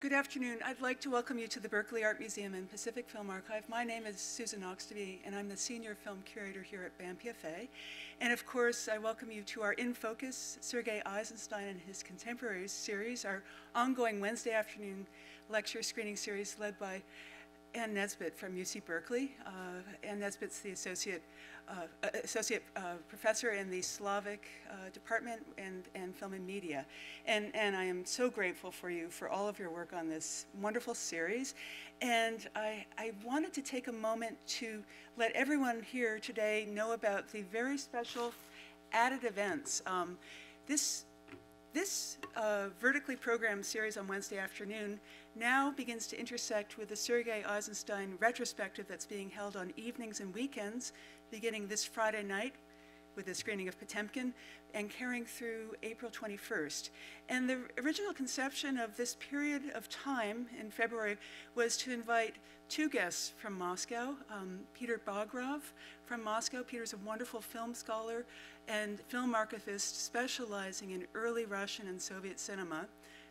Good afternoon. I'd like to welcome you to the Berkeley Art Museum and Pacific Film Archive. My name is Susan Oxtoby, and I'm the Senior Film Curator here at BAM-PFA. And of course, I welcome you to our In Focus, Sergei Eisenstein and His Contemporaries series, our ongoing Wednesday afternoon lecture screening series led by Anne Nesbet from UC Berkeley. Uh, Anne Nesbet's the Associate uh, associate uh, professor in the Slavic uh, department and, and film and media. And, and I am so grateful for you for all of your work on this wonderful series. And I, I wanted to take a moment to let everyone here today know about the very special added events. Um, this this uh, vertically programmed series on Wednesday afternoon now begins to intersect with the Sergei Eisenstein retrospective that's being held on evenings and weekends beginning this Friday night with a screening of Potemkin and carrying through April 21st. And the original conception of this period of time in February was to invite two guests from Moscow, um, Peter Bagrov from Moscow. Peter's a wonderful film scholar and film archivist specializing in early Russian and Soviet cinema,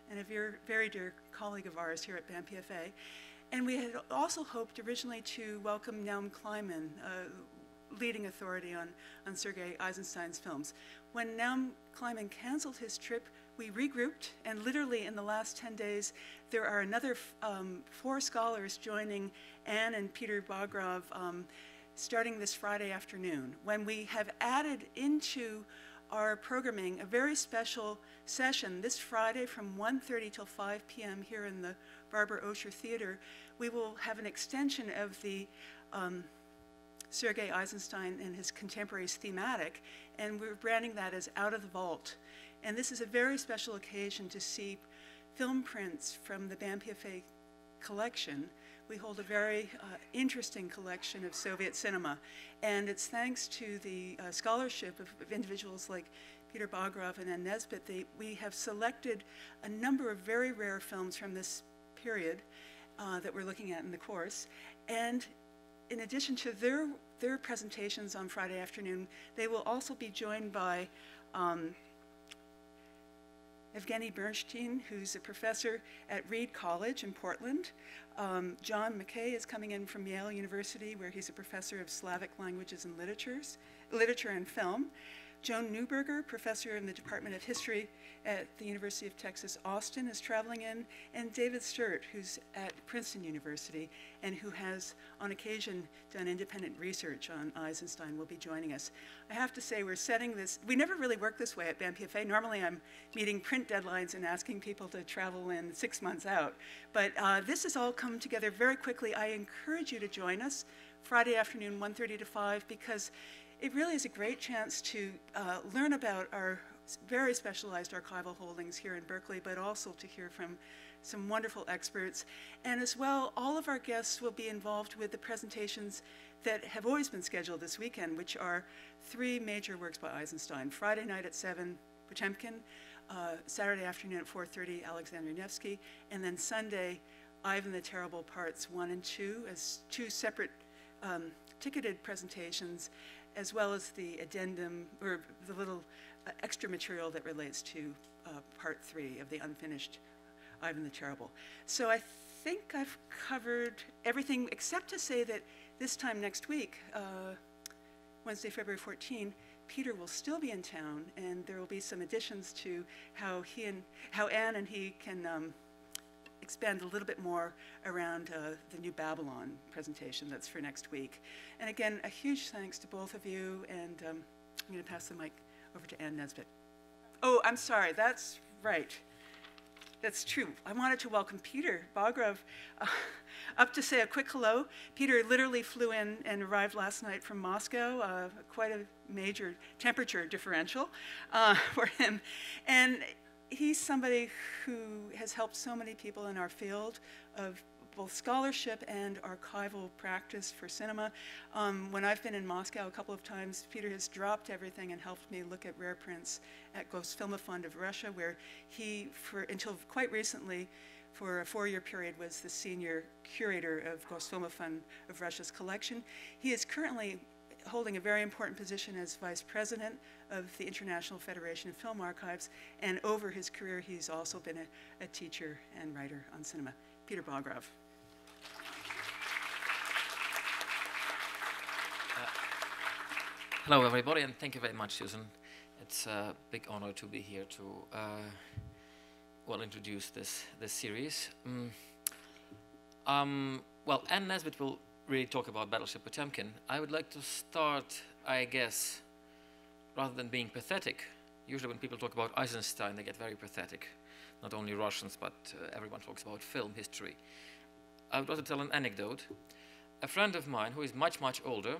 and a very, very dear colleague of ours here at BAM-PFA. And we had also hoped originally to welcome Naum Kleiman, uh, leading authority on, on Sergei Eisenstein's films. When Naum Kleiman canceled his trip, we regrouped, and literally in the last 10 days, there are another um, four scholars joining Anne and Peter Bagrov um, starting this Friday afternoon, when we have added into our programming a very special session this Friday from 1.30 till 5 p.m. here in the Barbara Osher Theater. We will have an extension of the um, Sergei Eisenstein and his contemporaries thematic, and we're branding that as Out of the Vault. And this is a very special occasion to see film prints from the BAM-PFA collection. We hold a very uh, interesting collection of Soviet cinema, and it's thanks to the uh, scholarship of, of, individuals like Peter Bagrov and Anne Nesbet that we have selected a number of very rare films from this period uh, that we're looking at in the course. And in addition to their, their presentations on Friday afternoon, they will also be joined by um, Evgeny Bershtein, who's a professor at Reed College in Portland. Um, John MacKay is coming in from Yale University, where he's a professor of Slavic languages and literatures, literature and film. Joan Neuberger, professor in the Department of History at the University of Texas, Austin, is traveling in, and David Sturt, who's at Princeton University and who has, on occasion, done independent research on Eisenstein, will be joining us. I have to say, we're setting this, we never really work this way at BAM-PFA. Normally, I'm meeting print deadlines and asking people to travel in six months out. But uh, this has all come together very quickly. I encourage you to join us Friday afternoon, 1.30 to 5, because it really is a great chance to uh, learn about our very specialized archival holdings here in Berkeley, but also to hear from some wonderful experts. And as well, all of our guests will be involved with the presentations that have always been scheduled this weekend, which are three major works by Eisenstein. Friday night at 7, Potemkin, uh, Saturday afternoon at 4.30, Alexander Nevsky, and then Sunday, Ivan the Terrible Parts 1 and 2 as two separate um, ticketed presentations as well as the addendum or the little uh, extra material that relates to uh, part three of the unfinished Ivan the Terrible. So I think I've covered everything except to say that this time next week, uh, Wednesday, February 14, Peter will still be in town, and there will be some additions to how he and how Anne and he can um, expand a little bit more around uh, the new Babylon presentation that's for next week. And again, a huge thanks to both of you, and um, I'm going to pass the mic over to Anne Nesbet. Oh, I'm sorry, that's right. That's true. I wanted to welcome Peter Bagrov uh, up to say a quick hello. Peter literally flew in and arrived last night from Moscow, uh, quite a major temperature differential uh, for him. And he's somebody who has helped so many people in our field of both scholarship and archival practice for cinema. Um, when I've been in Moscow a couple of times, Peter has dropped everything and helped me look at rare prints at Fund of Russia, where he, for until quite recently, for a four-year period, was the senior curator of Fund of Russia's collection. He is currently holding a very important position as vice president of the International Federation of Film Archives, and over his career, he's also been a, a teacher and writer on cinema. Peter Bagrov. Hello, everybody, and thank you very much, Susan. It's a big honor to be here to uh, well introduce this this series. Mm. Um, well, Anne Nesbet will really talk about Battleship Potemkin. I would like to start, I guess, rather than being pathetic. Usually, when people talk about Eisenstein, they get very pathetic. Not only Russians, but uh, everyone talks about film history. I would to tell an anecdote. A friend of mine, who is much, much older,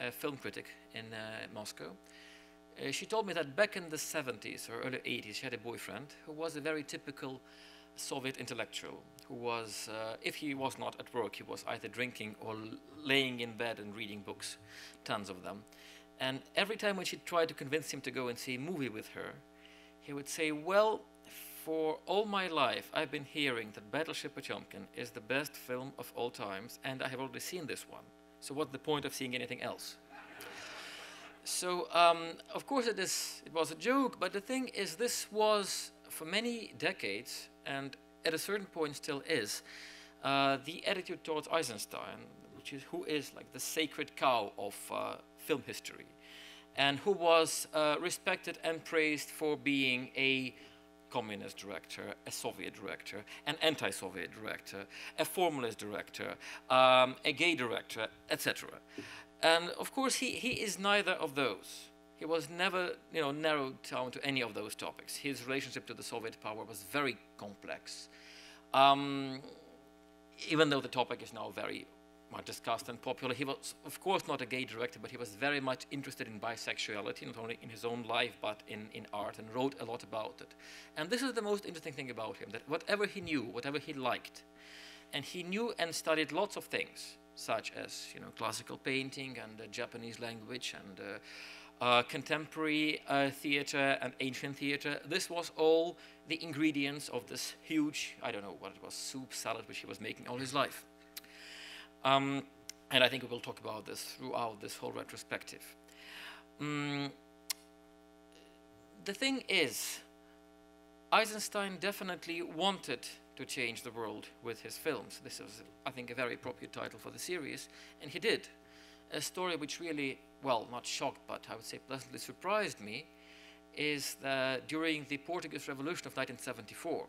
a film critic in uh, Moscow. Uh, she told me that back in the 70s or early 80s, she had a boyfriend who was a very typical Soviet intellectual who was, uh, if he was not at work, he was either drinking or laying in bed and reading books, tons of them. And every time when she tried to convince him to go and see a movie with her, he would say, Well, for all my life, I've been hearing that Battleship Potemkin is the best film of all times, and I have already seen this one. So what's the point of seeing anything else? So um, of course it is. It was a joke, but the thing is, this was for many decades, and at a certain point still is, uh, the attitude towards Eisenstein, which is who is like the sacred cow of uh, film history, and who was uh, respected and praised for being a communist director, a Soviet director, an anti-Soviet director, a formalist director, um, a gay director, etc. And of course, he, he is neither of those. He was never you know, narrowed down to any of those topics. His relationship to the Soviet power was very complex. Um, even though the topic is now very much discussed and popular. He was, of course, not a gay director, but he was very much interested in bisexuality, not only in his own life, but in, in art, and wrote a lot about it. And this is the most interesting thing about him, that whatever he knew, whatever he liked, and he knew and studied lots of things, such as, you know, classical painting and uh, Japanese language and uh, uh, contemporary uh, theater and ancient theater. This was all the ingredients of this huge, I don't know what it was, soup salad which he was making all his life. Um, and I think we will talk about this throughout this whole retrospective. Um, the thing is, Eisenstein definitely wanted to change the world with his films. This is, I think, a very appropriate title for the series, and he did. A story which really, well, not shocked, but I would say pleasantly surprised me, is that during the Portuguese Revolution of 1974,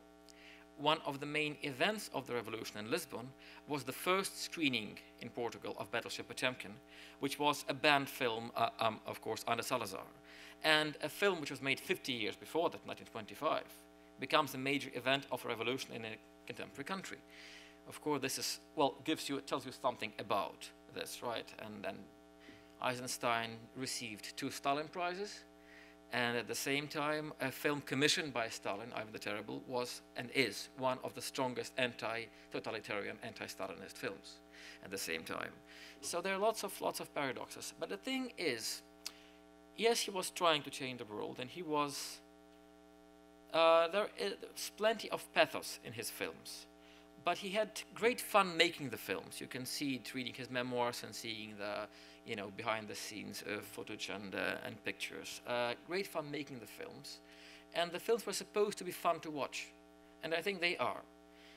one of the main events of the revolution in Lisbon was the first screening in Portugal of Battleship Potemkin, which was a banned film, uh, um, of course, under Salazar. And a film which was made 50 years before that, 1925, becomes a major event of a revolution in a contemporary country. Of course, this is, well, gives you, tells you something about this, right? And then Eisenstein received two Stalin Prizes, and at the same time, a film commissioned by Stalin, Ivan the Terrible, was and is one of the strongest anti-totalitarian, anti-Stalinist films at the same time. So there are lots of lots of paradoxes. But the thing is, yes, he was trying to change the world, and he was. Uh, there is plenty of pathos in his films, but he had great fun making the films. You can see it reading his memoirs and seeing the you know, behind the scenes footage and, uh, and pictures. Uh, great fun making the films. And the films were supposed to be fun to watch. And I think they are.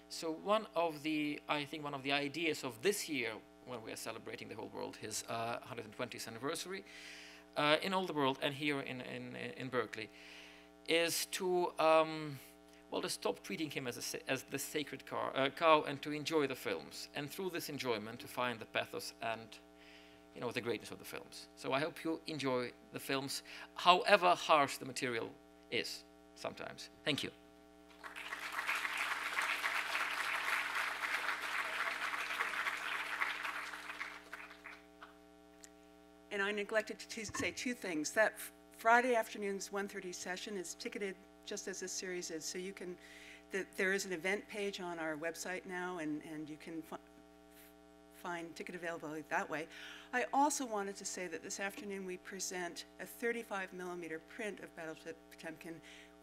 So one of the, I think one of the ideas of this year, when we are celebrating the whole world, his 120th uh, anniversary, in all the world and here in, in, in Berkeley, is to, um, well, to stop treating him as, a, as the sacred car, uh, cow and to enjoy the films. And through this enjoyment, to find the pathos and you know, the greatness of the films. So I hope you enjoy the films, however harsh the material is sometimes. Thank you. And I neglected to say two things. That Friday afternoon's 1.30 session is ticketed just as this series is, so you can, the, there is an event page on our website now, and, and you can find ticket availability that way. I also wanted to say that this afternoon we present a 35 millimeter print of Battleship Potemkin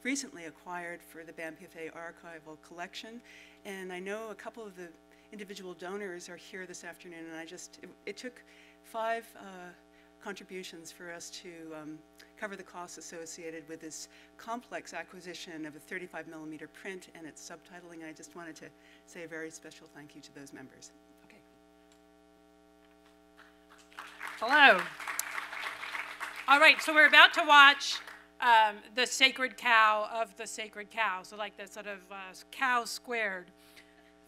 recently acquired for the BAMPFA archival collection. And I know a couple of the individual donors are here this afternoon, and I just, it, it took five uh, contributions for us to um, cover the costs associated with this complex acquisition of a 35 millimeter print and its subtitling. I just wanted to say a very special thank you to those members. Okay. Hello. All right, so we're about to watch um, the sacred cow of the sacred cow, so like the sort of uh, cow squared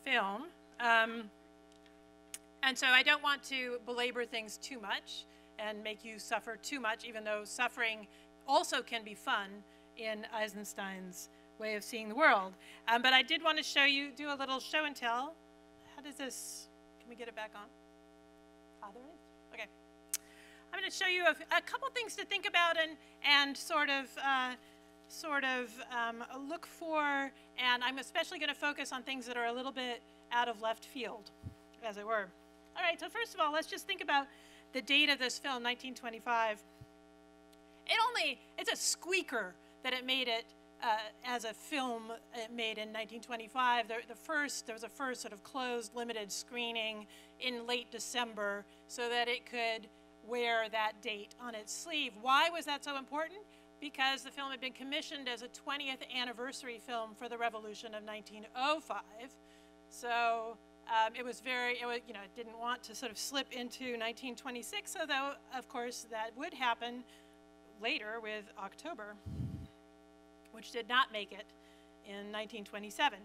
film. Um, and so I don't want to belabor things too much and make you suffer too much, even though suffering also can be fun in Eisenstein's way of seeing the world. Um, but I did want to show you, do a little show and tell. How does this, can we get it back on? Ah, there it is. Okay. I'm going to show you a, a, couple things to think about and, and sort of, uh, sort of um, look for, and I'm especially going to focus on things that are a little bit out of left field, as it were. All right, so first of all, let's just think about the date of this film, 1925. It only, it's a squeaker that it made it uh, as a film made in 1925. The, the, first, there was a first sort of closed limited screening in late December so that it could wear that date on its sleeve. Why was that so important? Because the film had been commissioned as a 20th anniversary film for the revolution of 1905. So um, it was very, it was, you know, it didn't want to sort of slip into 1926, although, of course, that would happen later with October, which did not make it in 1927.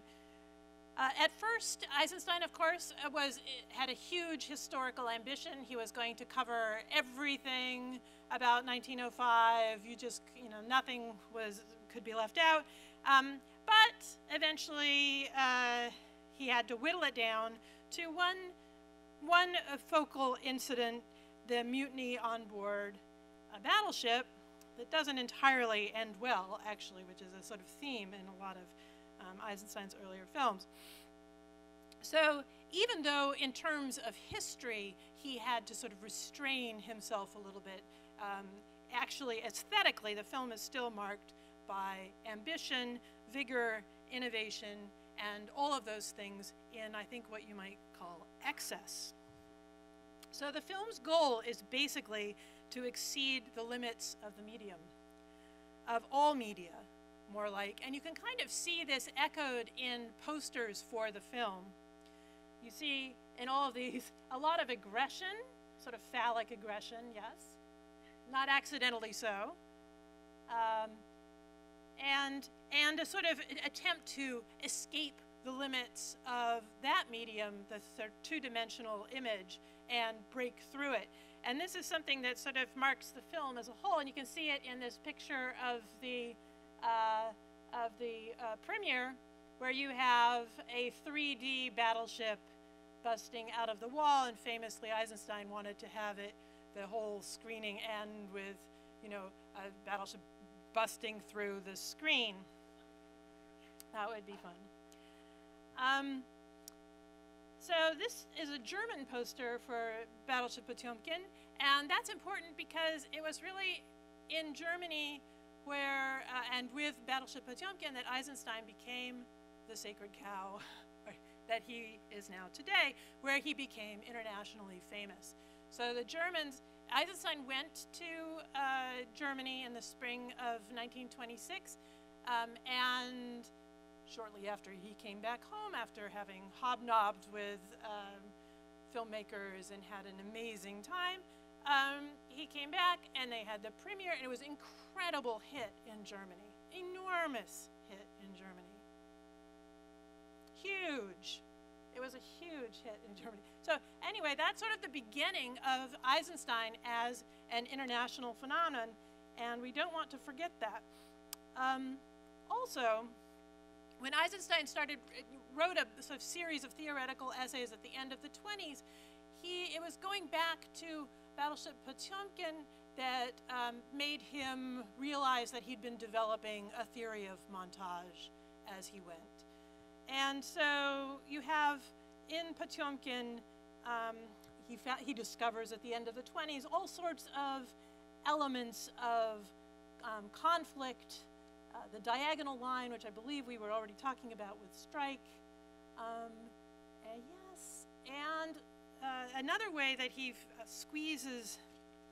Uh, at first, Eisenstein, of course, uh, was had a huge historical ambition. He was going to cover everything about 1905. You just, you know, nothing was could be left out. Um, but eventually, uh, he had to whittle it down to one, one focal incident, the mutiny on board a battleship that doesn't entirely end well, actually, which is a sort of theme in a lot of um, Eisenstein's earlier films. So even though in terms of history, he had to sort of restrain himself a little bit, um, actually, aesthetically, the film is still marked by ambition, vigor, innovation, and all of those things in, I think, what you might call excess. So the film's goal is basically to exceed the limits of the medium, of all media, more like. And you can kind of see this echoed in posters for the film. You see in all of these a lot of aggression, sort of phallic aggression, yes, not accidentally so. Um, and, and a sort of attempt to escape the limits of that medium, the two-dimensional image, and break through it. And this is something that sort of marks the film as a whole, and you can see it in this picture of the, uh, of the uh, premiere, where you have a 3D battleship busting out of the wall, and famously Eisenstein wanted to have it, the whole screening end with, you know, a battleship busting through the screen. That would be fun. Um, so this is a German poster for Battleship Potemkin, and that's important because it was really in Germany where, uh, and with Battleship Potemkin, that Eisenstein became the sacred cow that he is now today, where he became internationally famous. So the Germans Eisenstein went to uh, Germany in the spring of 1926, um, and shortly after he came back home, after having hobnobbed with um, filmmakers and had an amazing time, um, he came back and they had the premiere, and it was an incredible hit in Germany. Enormous hit in Germany. Huge. It was a huge hit in Germany. So anyway, that's sort of the beginning of Eisenstein as an international phenomenon, and we don't want to forget that. Um, also, when Eisenstein started, wrote a sort of series of theoretical essays at the end of the 20s, he, it was going back to Battleship Potemkin that um, made him realize that he'd been developing a theory of montage as he went. And so you have in Potemkin, um, he, he discovers at the end of the 20s all sorts of elements of um, conflict, uh, the diagonal line, which I believe we were already talking about with Strike. Um, and yes, and uh, another way that he uh, squeezes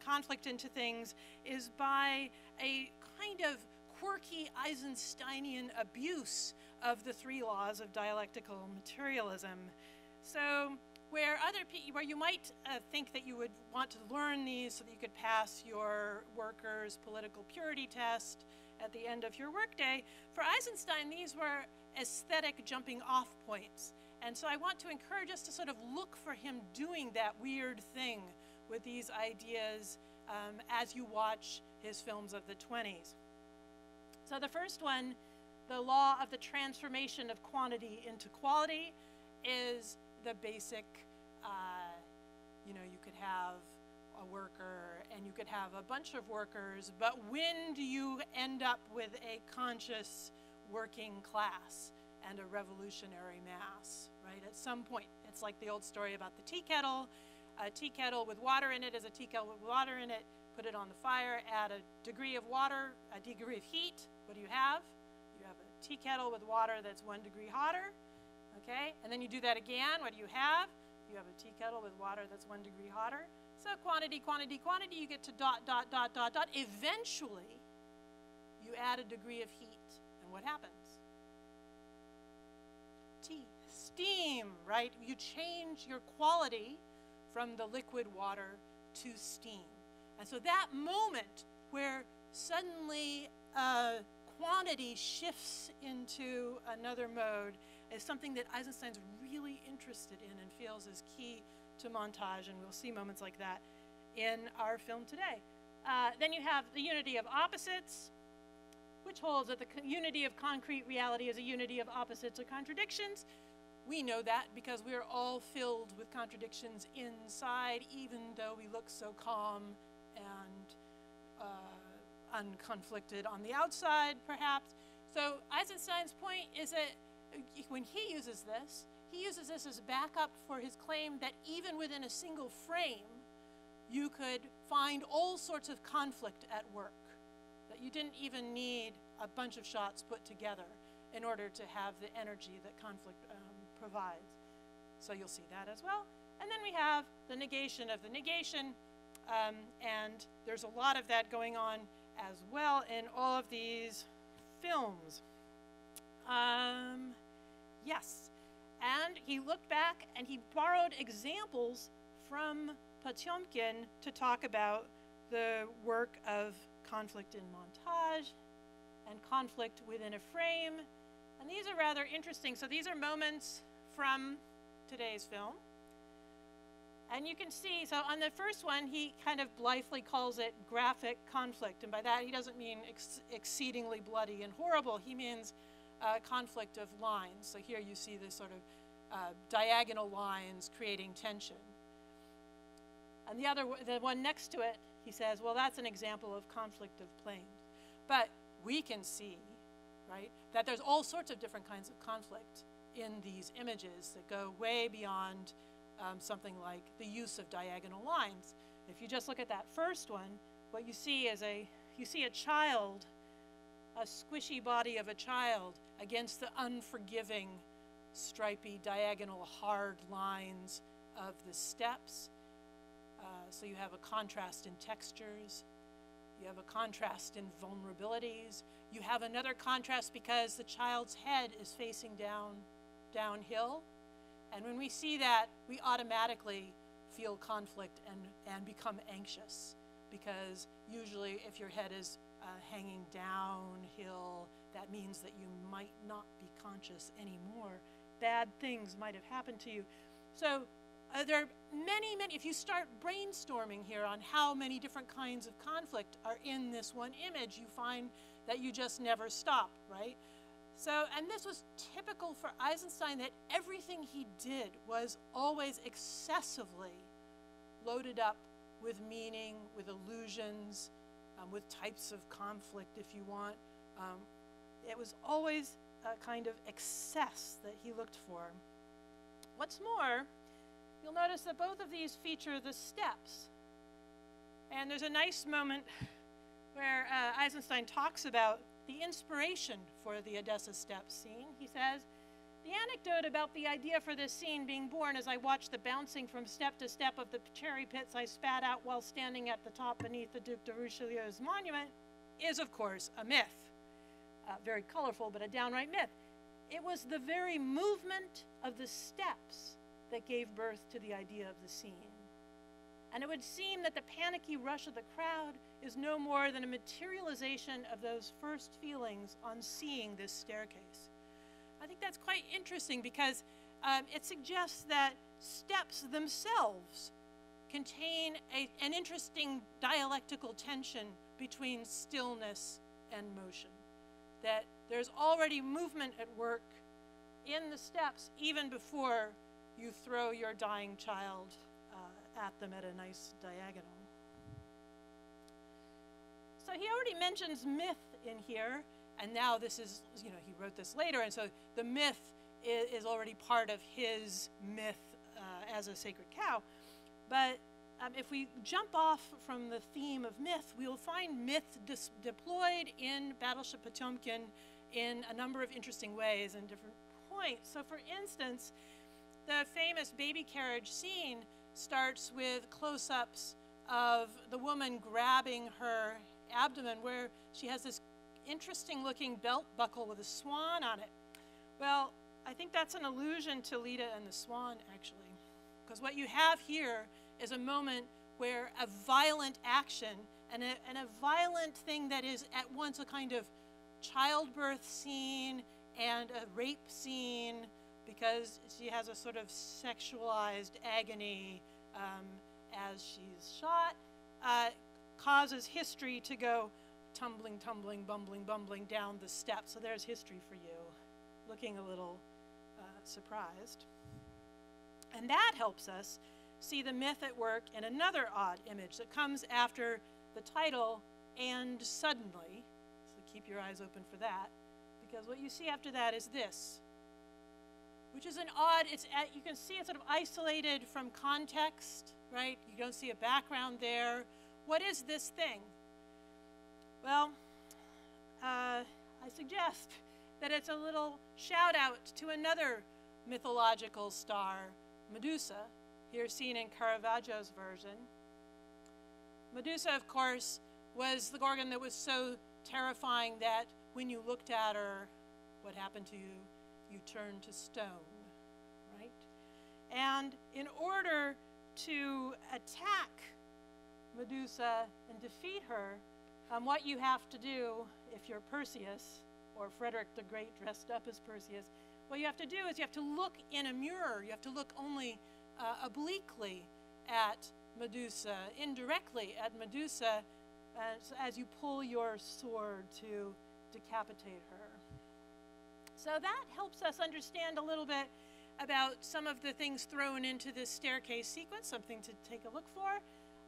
conflict into things is by a kind of quirky Eisensteinian abuse of the three laws of dialectical materialism. So, where other where you might uh, think that you would want to learn these so that you could pass your workers' political purity test at the end of your workday, for Eisenstein these were aesthetic jumping off points. And so I want to encourage us to sort of look for him doing that weird thing with these ideas um, as you watch his films of the 20s. So the first one, the law of the transformation of quantity into quality, is the basic, uh, you know, you could have a worker and you could have a bunch of workers, but when do you end up with a conscious working class and a revolutionary mass, right? At some point, it's like the old story about the tea kettle. A tea kettle with water in it is a tea kettle with water in it. Put it on the fire, add a degree of water, a degree of heat. What do you have? You have a tea kettle with water that's one degree hotter, okay? And then you do that again. What do you have? You have a tea kettle with water that's one degree hotter. So quantity, quantity, quantity, you get to dot, dot, dot, dot, dot. Eventually, you add a degree of heat. And what happens? Tea, steam, right? You change your quality from the liquid water to steam. And so that moment where suddenly uh, quantity shifts into another mode is something that Eisenstein's really interested in and feels is key to montage, and we'll see moments like that in our film today. Uh, then you have the unity of opposites, which holds that the unity of concrete reality is a unity of opposites or contradictions. We know that because we are all filled with contradictions inside, even though we look so calm and uh, unconflicted on the outside, perhaps. So Eisenstein's point is that when he uses this, he uses this as backup for his claim that even within a single frame, you could find all sorts of conflict at work. You didn't even need a bunch of shots put together in order to have the energy that conflict um, provides. So you'll see that as well. And then we have the negation of the negation, um, and there's a lot of that going on as well in all of these films. Um, yes. And he looked back and he borrowed examples from Potemkin to talk about the work of conflict in montage and conflict within a frame. And these are rather interesting. So these are moments from today's film. And you can see, so on the first one, he kind of blithely calls it graphic conflict. And by that, he doesn't mean ex exceedingly bloody and horrible. He means uh, conflict of lines. So here you see this sort of uh, diagonal lines creating tension. And the other, the one next to it, he says, well, that's an example of conflict of planes. But we can see, right, that there's all sorts of different kinds of conflict in these images that go way beyond um, something like the use of diagonal lines. If you just look at that first one, what you see is a, you see a child, a squishy body of a child against the unforgiving, stripy, diagonal, hard lines of the steps. Uh, so you have a contrast in textures. You have a contrast in vulnerabilities. You have another contrast because the child's head is facing down, downhill. And when we see that, we automatically feel conflict and, and become anxious because usually if your head is uh, hanging downhill, that means that you might not be conscious anymore. Bad things might have happened to you. So uh, there are many, many, if you start brainstorming here on how many different kinds of conflict are in this one image, you find that you just never stop, right? So, and this was typical for Eisenstein that everything he did was always excessively loaded up with meaning, with illusions, um, with types of conflict, if you want. Um, it was always a kind of excess that he looked for. What's more, you'll notice that both of these feature the steps. And there's a nice moment where uh, Eisenstein talks about the inspiration for the Odessa steps scene. He says, The anecdote about the idea for this scene being born as I watched the bouncing from step to step of the cherry pits I spat out while standing at the top beneath the Duc de Richelieu's monument is, of course, a myth. Uh, very colorful, but a downright myth. It was the very movement of the steps that gave birth to the idea of the scene. And it would seem that the panicky rush of the crowd is no more than a materialization of those first feelings on seeing this staircase. I think that's quite interesting because um, it suggests that steps themselves contain a, an interesting dialectical tension between stillness and motion. That there's already movement at work in the steps even before you throw your dying child uh, at them at a nice diagonal. So he already mentions myth in here, and now this is, you know, he wrote this later, and so the myth is, is already part of his myth uh, as a sacred cow. But um, if we jump off from the theme of myth, we will find myth deployed in Battleship Potemkin in a number of interesting ways and different points. So, for instance, the famous baby carriage scene starts with close ups of the woman grabbing her abdomen, where she has this interesting looking belt buckle with a swan on it. Well, I think that's an allusion to Leda and the Swan, actually. Because what you have here is a moment where a violent action and a, and a violent thing that is at once a kind of childbirth scene and a rape scene because she has a sort of sexualized agony um, as she's shot, uh, causes history to go tumbling, tumbling, bumbling, bumbling down the steps. So there's history for you, looking a little uh, surprised. And that helps us see the myth at work in another odd image that comes after the title, and suddenly. So keep your eyes open for that, because what you see after that is this, which is an odd, it's at, you can see it's sort of isolated from context, right? You don't see a background there. What is this thing? Well, uh, I suggest that it's a little shout out to another mythological star, Medusa, here seen in Caravaggio's version. Medusa, of course, was the Gorgon that was so terrifying that when you looked at her, what happened to you? You turn to stone, right? And in order to attack Medusa and defeat her, um, what you have to do, if you're Perseus, or Frederick the Great dressed up as Perseus, what you have to do is you have to look in a mirror. You have to look only uh, obliquely at Medusa, indirectly at Medusa, as, as you pull your sword to decapitate her. So that helps us understand a little bit about some of the things thrown into this staircase sequence, something to take a look for.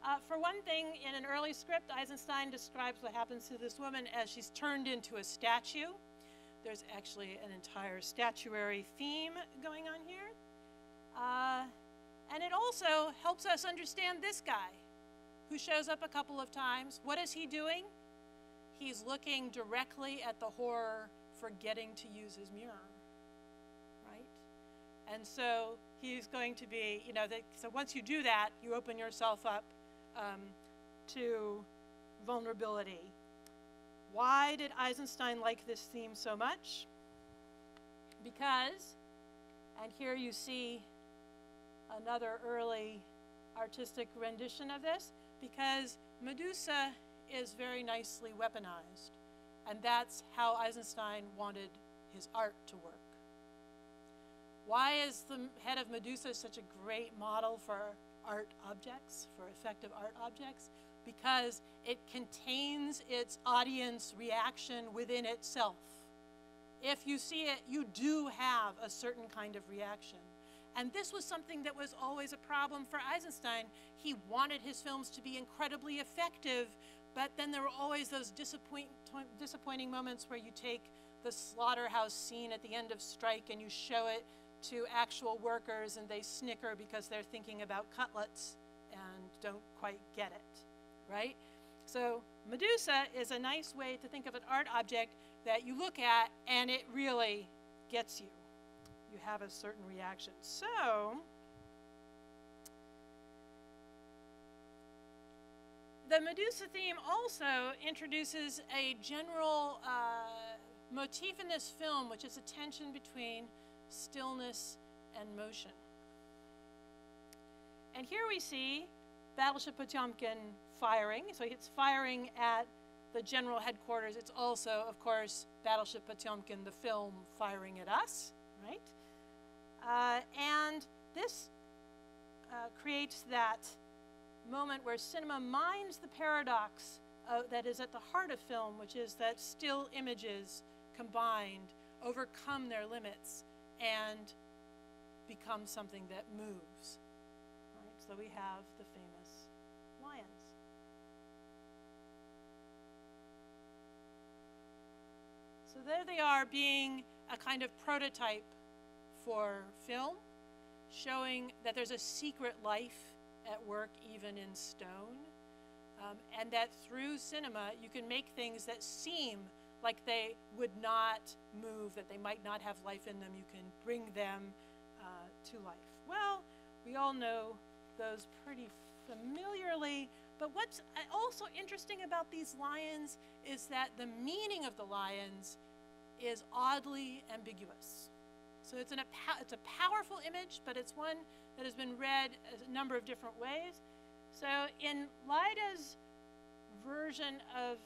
Uh, for one thing, in an early script, Eisenstein describes what happens to this woman as she's turned into a statue. There's actually an entire statuary theme going on here. Uh, and it also helps us understand this guy who shows up a couple of times. What is he doing? He's looking directly at the horror, forgetting to use his mirror. Right? And so he's going to be, you know, so once you do that, you open yourself up um, to vulnerability. Why did Eisenstein like this theme so much? Because, and here you see another early artistic rendition of this because Medusa is very nicely weaponized. And that's how Eisenstein wanted his art to work. Why is the head of Medusa such a great model for art objects, for effective art objects? Because it contains its audience reaction within itself. If you see it, you do have a certain kind of reaction. And this was something that was always a problem for Eisenstein. He wanted his films to be incredibly effective, but then there were always those disappoint, disappointing moments where you take the slaughterhouse scene at the end of Strike and you show it to actual workers and they snicker because they're thinking about cutlets and don't quite get it, right? So Medusa is a nice way to think of an art object that you look at and it really gets you. you have a certain reaction. So, the Medusa theme also introduces a general uh, motif in this film, which is a tension between stillness and motion. And here we see Battleship Potemkin firing. So it's firing at the general headquarters. It's also, of course, Battleship Potemkin, the film, firing at us, right? Uh, and this uh, creates that moment where cinema minds the paradox uh, that is at the heart of film, which is that still images combined overcome their limits and become something that moves. Right? So we have the famous lions. So there they are being a kind of prototype for film, showing that there's a secret life at work even in stone, um, and that through cinema you can make things that seem like they would not move, that they might not have life in them. You can bring them uh, to life. Well, we all know those pretty familiarly, but what's uh, also interesting about these lions is that the meaning of the lions is oddly ambiguous. So it's, an, it's a powerful image, but it's one that has been read a number of different ways. So in Leyda's version of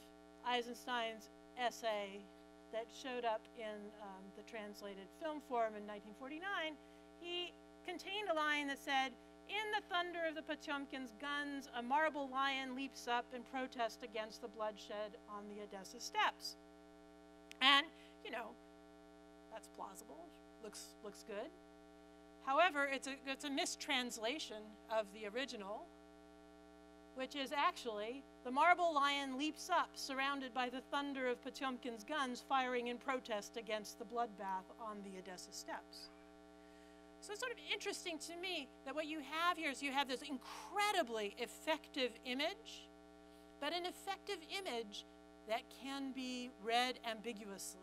Eisenstein's essay that showed up in um, the translated film form in 1949, he contained a line that said, in the thunder of the Potemkin's guns, a marble lion leaps up in protest against the bloodshed on the Odessa steps. And, you know, that's plausible, looks, looks good. However, it's a, it's a mistranslation of the original, which is actually the marble lion leaps up, surrounded by the thunder of Potemkin's guns firing in protest against the bloodbath on the Odessa steps. So it's sort of interesting to me that what you have here is you have this incredibly effective image, but an effective image that can be read ambiguously,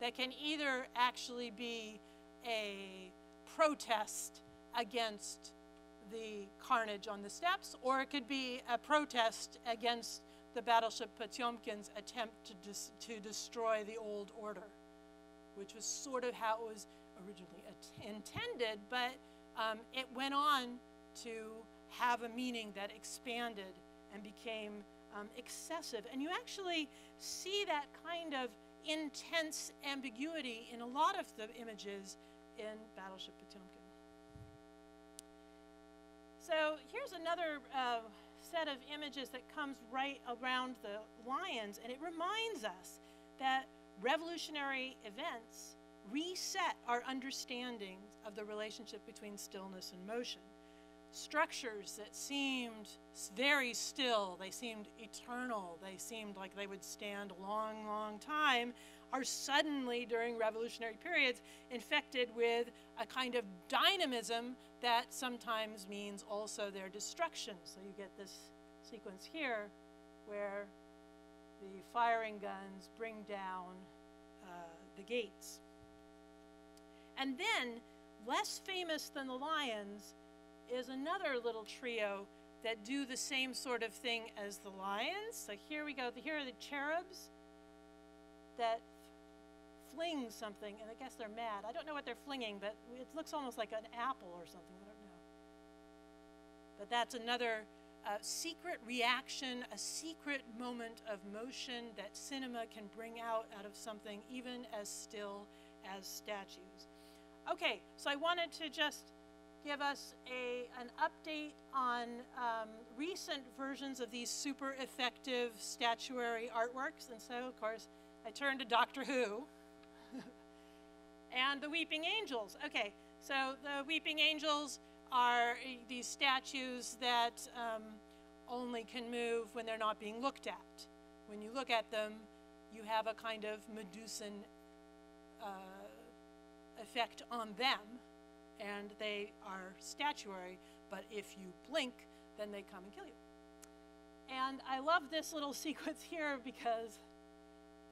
that can either actually be a protest against the carnage on the steps, or it could be a protest against the battleship Potemkin's attempt to, to destroy the old order, which was sort of how it was originally intended, but um, it went on to have a meaning that expanded and became um, excessive. And you actually see that kind of intense ambiguity in a lot of the images in Battleship Potemkin. So here's another uh, set of images that comes right around the lions, and it reminds us that revolutionary events reset our understanding of the relationship between stillness and motion. Structures that seemed very still, they seemed eternal, they seemed like they would stand a long, long time, are suddenly, during revolutionary periods, infected with a kind of dynamism that sometimes means also their destruction. So you get this sequence here where the firing guns bring down uh, the gates. And then, less famous than the lions, is another little trio that do the same sort of thing as the lions. So here we go. Here are the cherubs that fling something, and I guess they're mad. I don't know what they're flinging, but it looks almost like an apple or something. I don't know. But that's another uh, secret reaction, a secret moment of motion that cinema can bring out out of something even as still as statues. Okay, so I wanted to just give us a, an update on um, recent versions of these super effective statuary artworks. And so, of course, I turned to Doctor Who and the Weeping Angels. Okay, so the Weeping Angels are these statues that um, only can move when they're not being looked at. When you look at them, you have a kind of Medusan uh, effect on them, and they are statuary, but if you blink, then they come and kill you. And I love this little sequence here because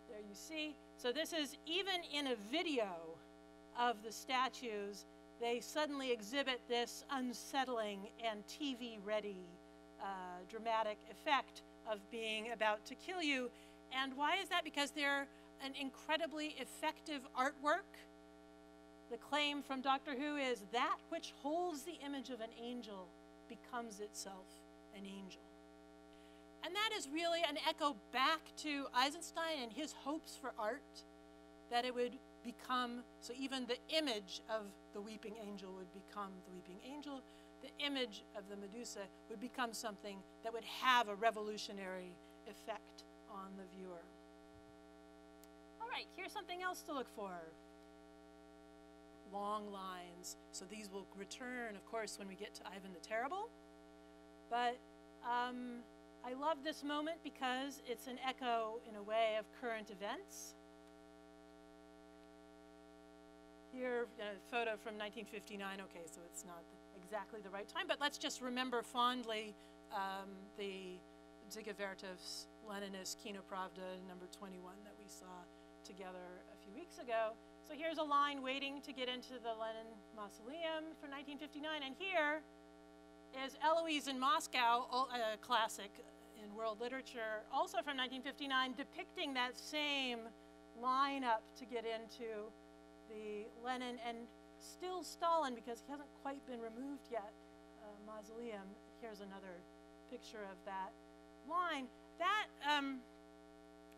there you see. So this is even in a video, of the statues, they suddenly exhibit this unsettling and TV ready uh, dramatic effect of being about to kill you. And why is that? Because they're an incredibly effective artwork. The claim from Doctor Who is that which holds the image of an angel becomes itself an angel. And that is really an echo back to Eisenstein and his hopes for art, that it would become, so even the image of the weeping angel would become the weeping angel, the image of the Medusa would become something that would have a revolutionary effect on the viewer. All right, here's something else to look for long lines. So these will return, of course, when we get to Ivan the Terrible. But um, I love this moment because it's an echo, in a way, of current events. Here, a photo from 1959. Okay, so it's not exactly the right time, but let's just remember fondly um, the Dziga Vertov's Leninist Kino Pravda number 21 that we saw together a few weeks ago. So here's a line waiting to get into the Lenin Mausoleum for 1959, and here is Eloise in Moscow, a classic in world literature, also from 1959, depicting that same lineup to get into the Lenin and still Stalin, because he hasn't quite been removed yet, uh, mausoleum. Here's another picture of that line. That um,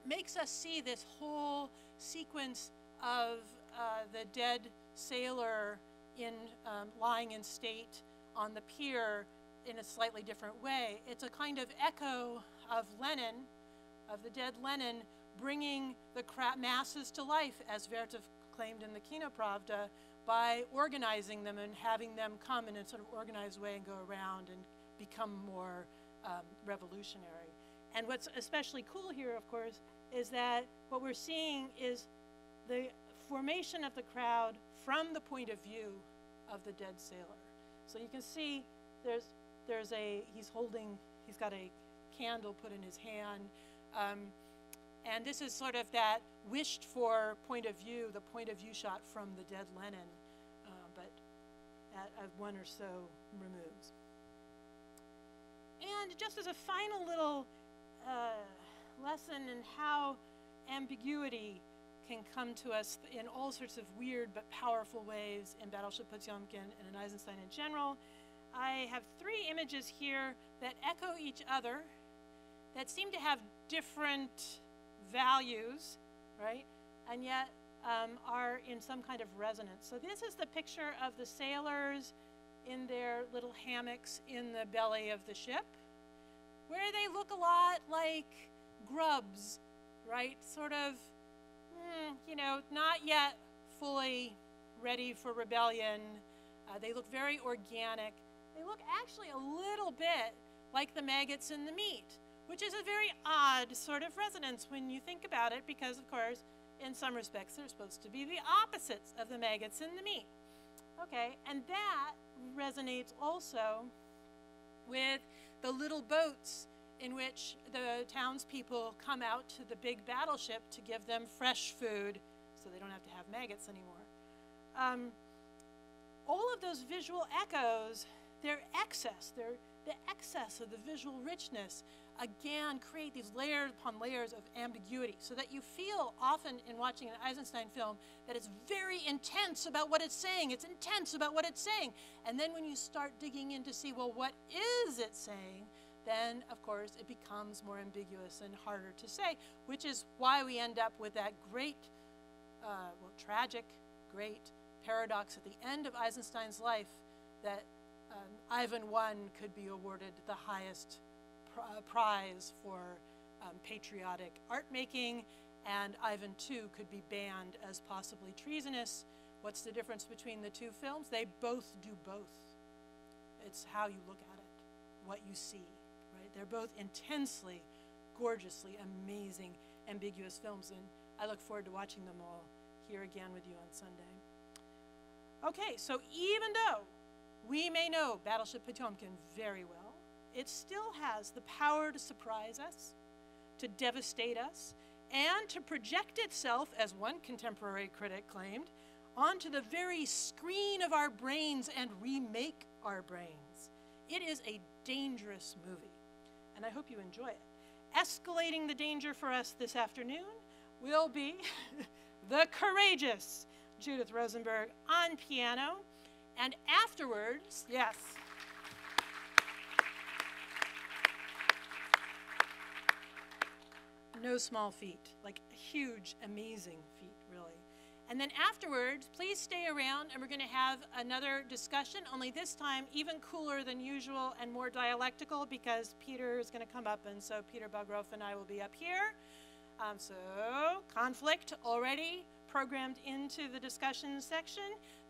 makes us see this whole sequence of uh, the dead sailor in um, lying in state on the pier in a slightly different way. It's a kind of echo of Lenin, of the dead Lenin, bringing the masses to life, as Vertov claimed in the Kino Pravda, by organizing them and having them come in a sort of organized way and go around and become more um, revolutionary. And what's especially cool here, of course, is that what we're seeing is the formation of the crowd from the point of view of the dead sailor. So you can see there's there's a he's holding he's got a candle put in his hand. Um, and this is sort of that wished for point of view, the point of view shot from the dead Lenin, uh, but at, at one or so removes. And just as a final little uh, lesson in how ambiguity can come to us in all sorts of weird but powerful ways in Battleship Potemkin and in Eisenstein in general, I have three images here that echo each other, that seem to have different values, right? And yet um, are in some kind of resonance. So this is the picture of the sailors in their little hammocks in the belly of the ship, where they look a lot like grubs, right? Sort of, mm, you know, not yet fully ready for rebellion. Uh, they look very organic. They look actually a little bit like the maggots in the meat, which is a very odd sort of resonance when you think about it, because, of course, in some respects, they're supposed to be the opposites of the maggots and the meat. Okay, and that resonates also with the little boats in which the townspeople come out to the big battleship to give them fresh food so they don't have to have maggots anymore. Um, all of those visual echoes their excess, their, the excess of the visual richness, again create these layers upon layers of ambiguity so that you feel often in watching an Eisenstein film that it's very intense about what it's saying. It's intense about what it's saying. And then when you start digging in to see, well, what is it saying? Then, of course, it becomes more ambiguous and harder to say, which is why we end up with that great, uh, well, tragic, great paradox at the end of Eisenstein's life that um, Ivan I could be awarded the highest prize for um, patriotic art making, and Ivan II could be banned as possibly treasonous. What's the difference between the two films? They both do both. It's how you look at it, what you see, right? They're both intensely, gorgeously, amazing, ambiguous films, and I look forward to watching them all here again with you on Sunday. Okay, so even though we may know Battleship Potemkin very well. It still has the power to surprise us, to devastate us, and to project itself, as one contemporary critic claimed, onto the very screen of our brains and remake our brains. It is a dangerous movie, and I hope you enjoy it. Escalating the danger for us this afternoon will be the courageous Judith Rosenberg on piano, and afterwards, yes. No small feat, like a huge, amazing feat, really. And then afterwards, please stay around and we're going to have another discussion, only this time even cooler than usual and more dialectical because Peter is going to come up, and so Peter Bagrov and I will be up here. Um, so, conflict already programmed into the discussion section.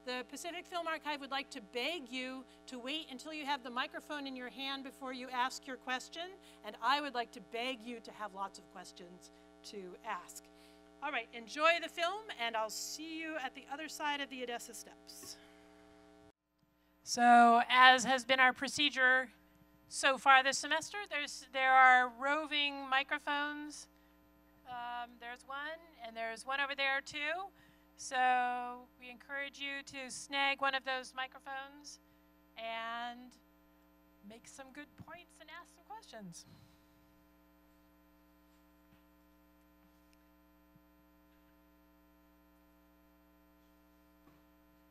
The Pacific Film Archive would like to beg you to wait until you have the microphone in your hand before you ask your question, and I would like to beg you to have lots of questions to ask. All right, enjoy the film, and I'll see you at the other side of the Odessa steps. So, as has been our procedure so far this semester, there's, there are roving microphones. Um, there's one, and there's one over there too. So we encourage you to snag one of those microphones and make some good points and ask some questions.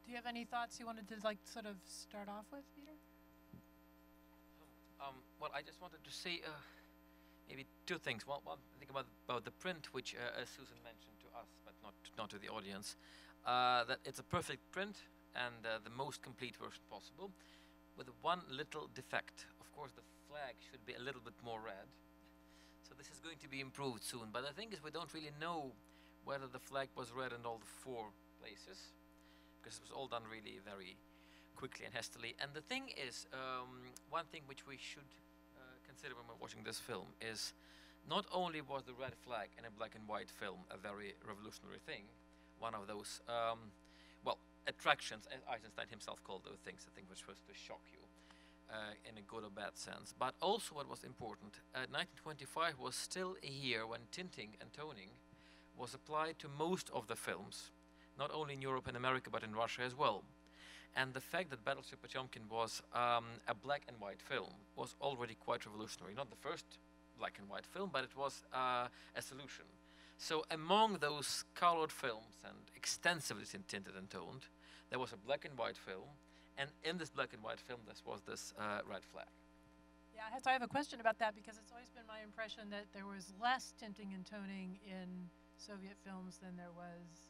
Do you have any thoughts you wanted to like sort of start off with, Peter? Um, well, I just wanted to say uh, maybe two things. One, one thing about about the print, which uh, Susan mentioned us, but not not to the audience, uh, that it's a perfect print and uh, the most complete version possible, with one little defect. Of course, the flag should be a little bit more red. So this is going to be improved soon. But the thing is, we don't really know whether the flag was red in all the four places, because it was all done really very quickly and hastily. And the thing is, um, one thing which we should uh, consider when we're watching this film is not only was the red flag in a black and white film a very revolutionary thing, one of those, um, well, attractions, as Eisenstein himself called those things, I think, which was to shock you uh, in a good or bad sense. But also, what was important, uh, 1925 was still a year when tinting and toning was applied to most of the films, not only in Europe and America, but in Russia as well. And the fact that Battleship Potemkin was um, a black and white film was already quite revolutionary. Not the first black and white film, but it was uh, a solution. So among those colored films and extensively tinted and toned, there was a black and white film, and in this black and white film, there was this uh, red flag. Yeah, so I have a question about that because it's always been my impression that there was less tinting and toning in Soviet films than there was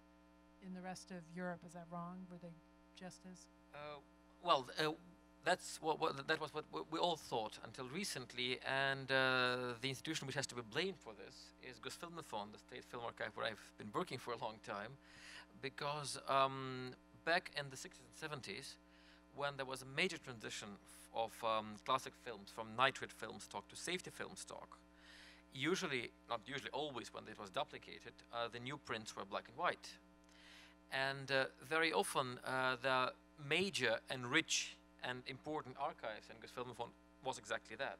in the rest of Europe. Is that wrong? Were they just as? Uh, well, uh, that's what, what, that was what we all thought until recently, and uh, the institution which has to be blamed for this is Gosfilmfond, the State Film Archive, where I've been working for a long time, because um, back in the 60s and 70s, when there was a major transition of um, classic films from nitrate film stock to safety film stock, usually, not usually, always when it was duplicated, uh, the new prints were black and white. And uh, very often, uh, the major and rich and important archives, and Gosfilmfond was exactly that.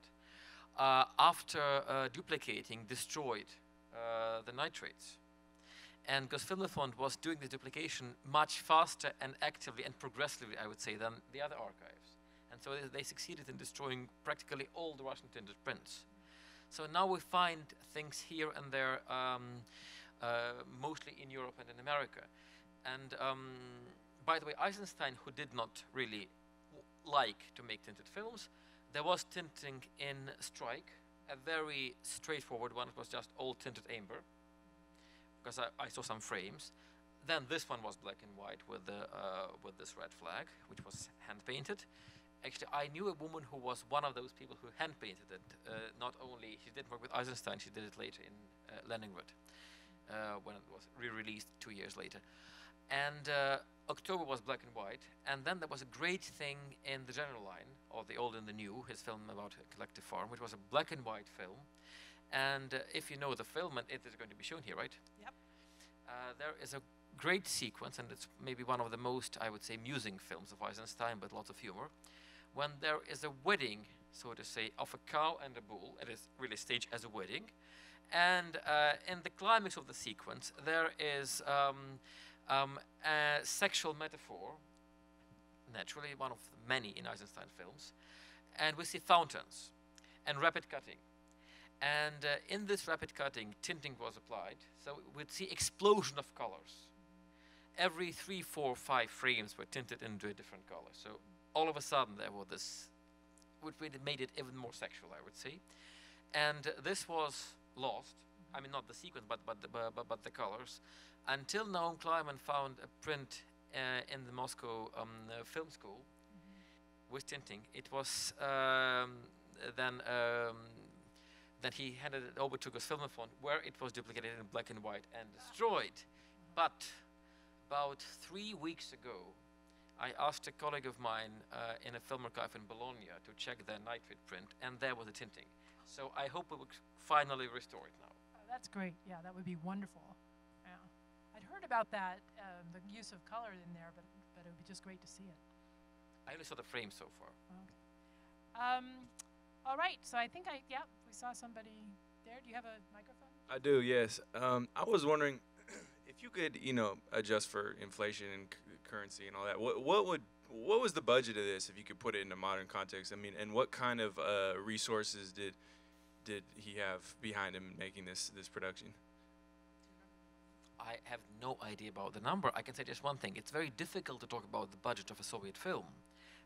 Uh, after uh, duplicating, destroyed uh, the nitrates. And Gosfilmfond was doing the duplication much faster and actively and progressively, I would say, than the other archives. And so they, they succeeded in destroying practically all the Russian tinted prints. So now we find things here and there, um, uh, mostly in Europe and in America. And um, by the way, Eisenstein, who did not really like to make tinted films. There was tinting in Strike, a very straightforward one. It was just all tinted amber, because I, I saw some frames. Then this one was black and white with the uh, with this red flag, which was hand painted. Actually, I knew a woman who was one of those people who hand painted it. Uh, not only she didn't work with Eisenstein, she did it later in uh, Leningrad uh, when it was re-released two years later. And uh, October was black and white, and then there was a great thing in the General Line, or The Old and the New, his film about a collective farm, which was a black and white film. And uh, if you know the film, and it is going to be shown here, right? Yep. Uh, there is a great sequence, and it's maybe one of the most, I would say, musing films of Eisenstein, but lots of humor, when there is a wedding, so to say, of a cow and a bull. It is really staged as a wedding. And uh, in the climax of the sequence, there is um, Um, a sexual metaphor, naturally one of many in Eisenstein films, and we see fountains and rapid cutting. And uh, in this rapid cutting, tinting was applied, so we'd see explosion of colors. Every three, four, five frames were tinted into a different color. So all of a sudden there was this, which made it even more sexual, I would say. And uh, this was lost. I mean, not the sequence, but but the, but, but the colors, until Naum Kleiman found a print uh, in the Moscow um, uh, Film School with tinting. It was um, then um, then he handed it over to Gosfilmfond, where it was duplicated in black and white and destroyed. But about three weeks ago, I asked a colleague of mine uh, in a film archive in Bologna to check their nitrate print, and there was a tinting. So I hope we will finally restore it now. That's great. Yeah, that would be wonderful. Yeah, I'd heard about that, um, the use of color in there, but but it would be just great to see it. I only saw the frame so far. Okay. Um, all right. So I think I yeah we saw somebody there. Do you have a microphone? I do, yes. Um, I was wondering if you could, you know, adjust for inflation and c- currency and all that. What what would what was the budget of this if you could put it into modern context? I mean, and what kind of uh, resources did did he have behind him making this this production? I have no idea about the number. I can say just one thing. It's very difficult to talk about the budget of a Soviet film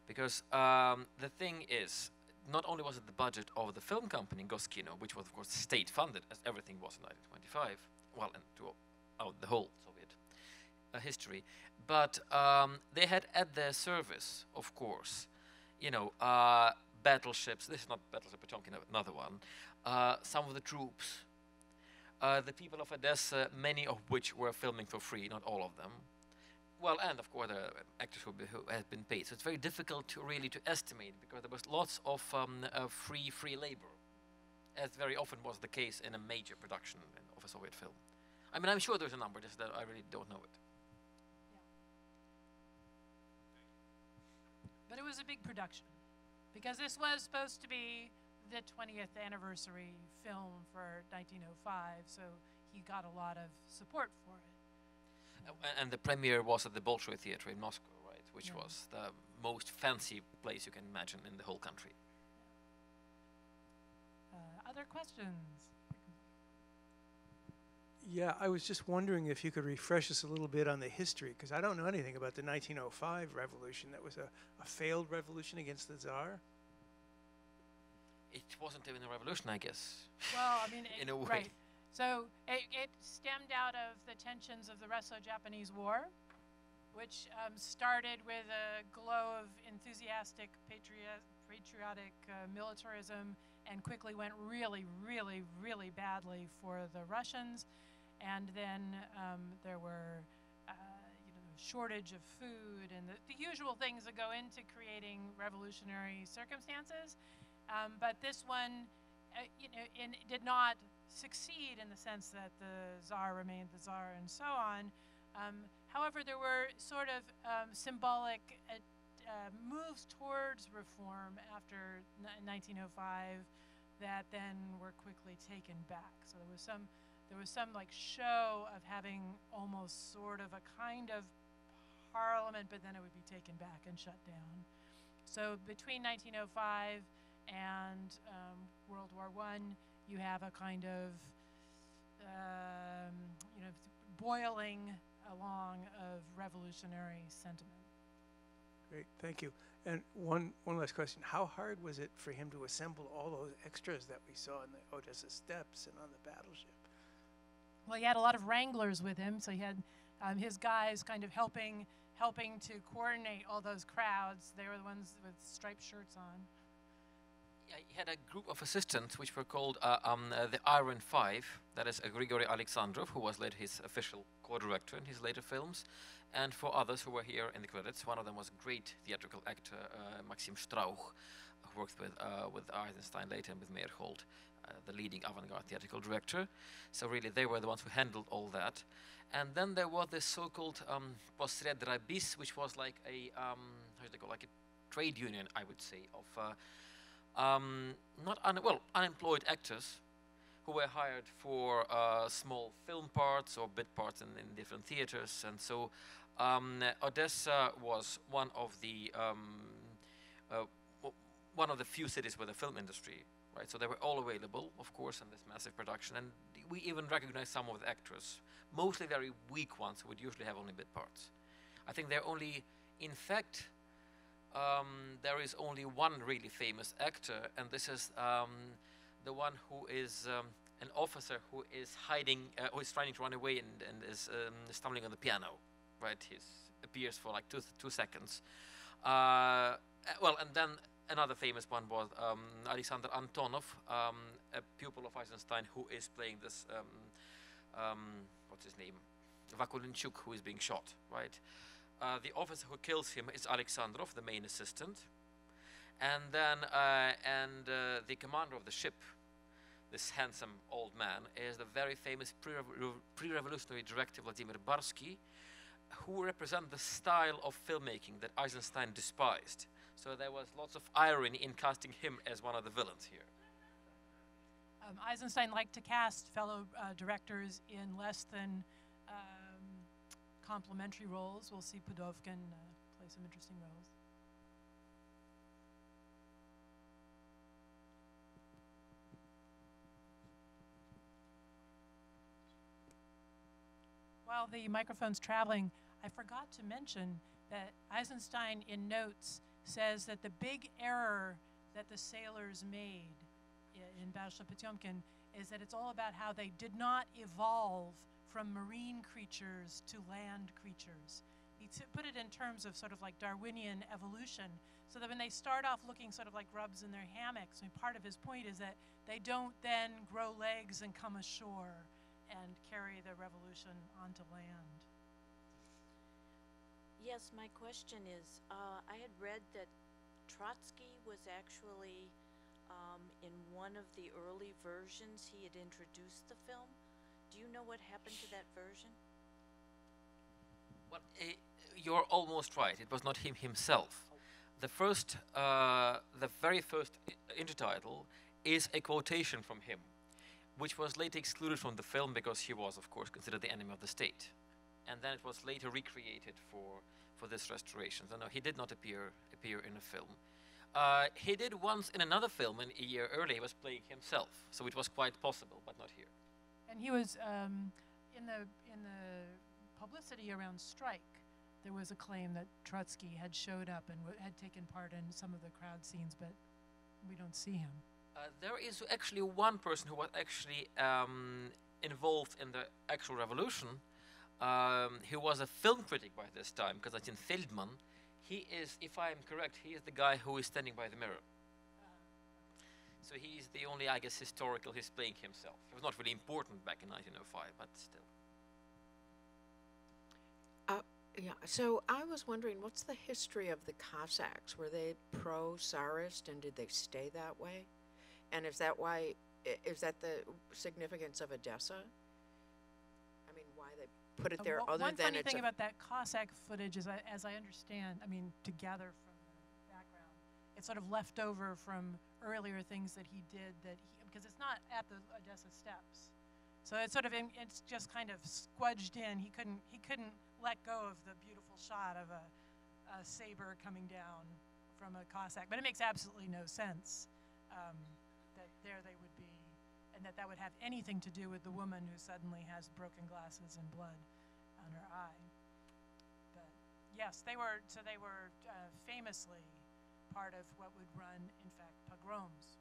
because um, the thing is, not only was it the budget of the film company Goskino, which was of course state funded as everything was in 1925, well, and throughout the whole Soviet uh, history, but um, they had at their service, of course, you know, uh, battleships. This is not battleship Potemkin, another one. Uh, some of the troops, uh, the people of Odessa, many of which were filming for free, not all of them. Well, and of course the actors who, who had been paid. So it's very difficult to really to estimate because there was lots of um, uh, free free labor, as very often was the case in a major production of a Soviet film. I mean, I'm sure there's a number, just that I really don't know it. But it was a big production because this was supposed to be the 20th anniversary film for 1905, so he got a lot of support for it. Uh, and the premiere was at the Bolshoi Theater in Moscow, right, which Yeah. was the most fancy place you can imagine in the whole country. Uh, other questions? Yeah, I was just wondering if you could refresh us a little bit on the history, because I don't know anything about the 1905 revolution. That was a, a failed revolution against the Tsar. It wasn't even a revolution, I guess. Well, I mean, In it- a way. right. So it, it stemmed out of the tensions of the Russo-Japanese War, which um, started with a glow of enthusiastic patriot, patriotic uh, militarism and quickly went really, really, really badly for the Russians. And then um, there were, uh, you know, shortage of food and the, the usual things that go into creating revolutionary circumstances. Um, but this one, uh, you know, in, did not succeed in the sense that the czar remained the czar and so on. Um, however, there were sort of um, symbolic uh, uh, moves towards reform after ni- 1905 that then were quickly taken back. So there was some, there was some like show of having almost sort of a kind of parliament, but then it would be taken back and shut down. So between 1905 and um, World War One, you have a kind of um, you know boiling along of revolutionary sentiment. Great, thank you. And one, one last question. How hard was it for him to assemble all those extras that we saw in the Odessa steps and on the battleship? Well, he had a lot of wranglers with him, so he had um, his guys kind of helping helping to coordinate all those crowds. They were the ones with striped shirts on. Yeah, he had a group of assistants which were called uh, um, uh, the Iron Five. That is uh, Grigory Alexandrov, who was later his official co-director in his later films, and for others who were here in the credits. One of them was great theatrical actor uh, Maxim Strauch, who worked with uh, with Eisenstein later and with Meyerhold, the leading avant-garde theatrical director. So really, they were the ones who handled all that. And then there was this so-called um, Posredrabis, which was like a um, how do they call like a trade union, I would say, of uh, um, not un- well unemployed actors who were hired for uh, small film parts or bit parts in, in different theaters. And so um, Odessa was one of the um, uh, one of the few cities with a film industry, right? So they were all available, of course, in this massive production, and we even recognized some of the actors, mostly very weak ones who would usually have only bit parts. I think they're only, in fact, um, there is only one really famous actor, and this is um, the one who is um, an officer who is hiding, uh, who is trying to run away and, and is um, stumbling on the piano, right? He appears for like two, two seconds. Uh, well, and then another famous one was um, Alexander Antonov, um, a pupil of Eisenstein, who is playing this, um, um, what's his name? Vakulinchuk, who is being shot, right? Uh, the officer who kills him is Alexandrov, the main assistant. And then, uh, and uh, the commander of the ship, this handsome old man, is the very famous pre revolutionary director Vladimir Barsky, who represent the style of filmmaking that Eisenstein despised. So there was lots of irony in casting him as one of the villains here. Um, Eisenstein liked to cast fellow uh, directors in less than um, complimentary roles. We'll see Pudovkin uh, play some interesting roles. While the microphone's traveling, I forgot to mention that Eisenstein in notes says that the big error that the sailors made in Battleship Potemkin is that it's all about how they did not evolve from marine creatures to land creatures. He put it in terms of sort of like Darwinian evolution, so that when they start off looking sort of like grubs in their hammocks, I mean, part of his point is that they don't then grow legs and come ashore and carry the revolution onto land. Yes, my question is, uh, I had read that Trotsky was actually, um, in one of the early versions, he had introduced the film. Do you know what happened to that version? Well, uh, you're almost right. It was not him himself. The first, uh, the very first intertitle is a quotation from him, which was later excluded from the film because he was, of course, considered the enemy of the state. And then it was later recreated for, for this restoration. So no, he did not appear appear in a film. Uh, he did once in another film in a year earlier. He was playing himself, so it was quite possible, but not here. And he was um, in the in the publicity around strike. There was a claim that Trotsky had showed up and w- had taken part in some of the crowd scenes, but we don't see him. Uh, there is actually one person who was actually um, involved in the actual revolution. Um, he was a film critic by this time, Konstantin Feldman. He is, if I am correct, he is the guy who is standing by the mirror. So he is the only, I guess, historical he's playing himself. It was not really important back in 1905, but still. Uh, yeah, so I was wondering, what's the history of the Cossacks? Were they pro-Tsarist, and did they stay that way? And is that why? Is that the significance of Odessa? I mean, why they put it Uh, there, other one than funny it's thing a about that Cossack footage is, I, as I understand, I mean, to gather from the background, it's sort of left over from earlier things that he did that he, because it's not at the Odessa steps. So it's sort of, in, it's just kind of squudged in. He couldn't, he couldn't let go of the beautiful shot of a, a saber coming down from a Cossack. But it makes absolutely no sense um, that there they would and that that would have anything to do with the woman who suddenly has broken glasses and blood on her eye. But yes, they were. So they were uh, famously part of what would run, in fact, pogroms.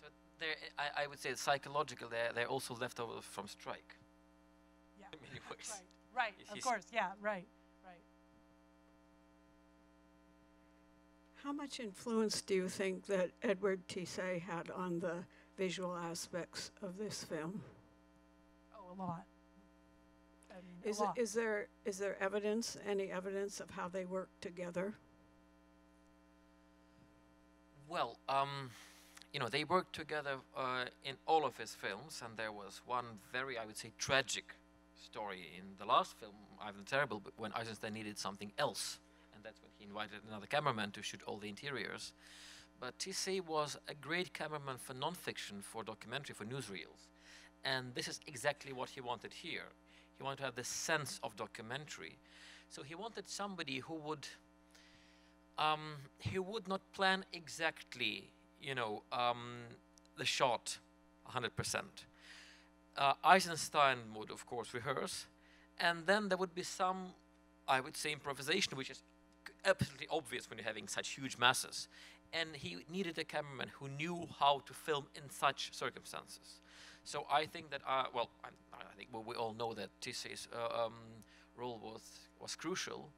So there, I, I would say psychological. They're, they're also left over from strike. Yeah. In many ways. Right. Right. Of course. Yeah. Right. Right. How much influence do you think that Edward Tissé had on the visual aspects of this film? Oh, a lot. I mean, a Is, lot. is there is there evidence, any evidence of how they worked together? Well, um, you know, they worked together uh, in all of his films, and there was one very, I would say, tragic story in the last film, Ivan the Terrible, but when Eisenstein needed something else, and that's when he invited another cameraman to shoot all the interiors. but Tissé was a great cameraman for non-fiction, for documentary, for newsreels. And this is exactly what he wanted here. He wanted to have the sense of documentary. So he wanted somebody who would um, he would not plan exactly, you know, um, the shot 100%. Uh, Eisenstein would, of course, rehearse, and then there would be some, I would say, improvisation, which is absolutely obvious when you're having such huge masses. And he needed a cameraman who knew how to film in such circumstances. So I think that, uh, well, I, I think well, we all know that Tissé's uh, um, role was, was crucial.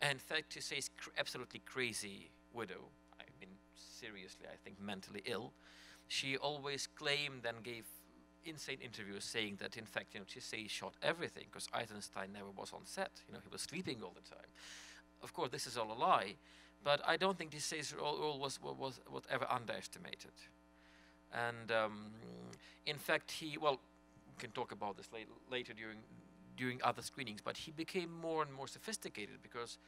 And in fact, Tissé's cr- absolutely crazy widow, I mean, seriously, I think mentally ill, she always claimed and gave insane interviews saying that in fact you know Tissé shot everything because Eisenstein never was on set you know he was sleeping all the time of course this is all a lie but I don't think role, role was, was was whatever underestimated. And um, in fact he well we can talk about this later, later during during other screenings but he became more and more sophisticated because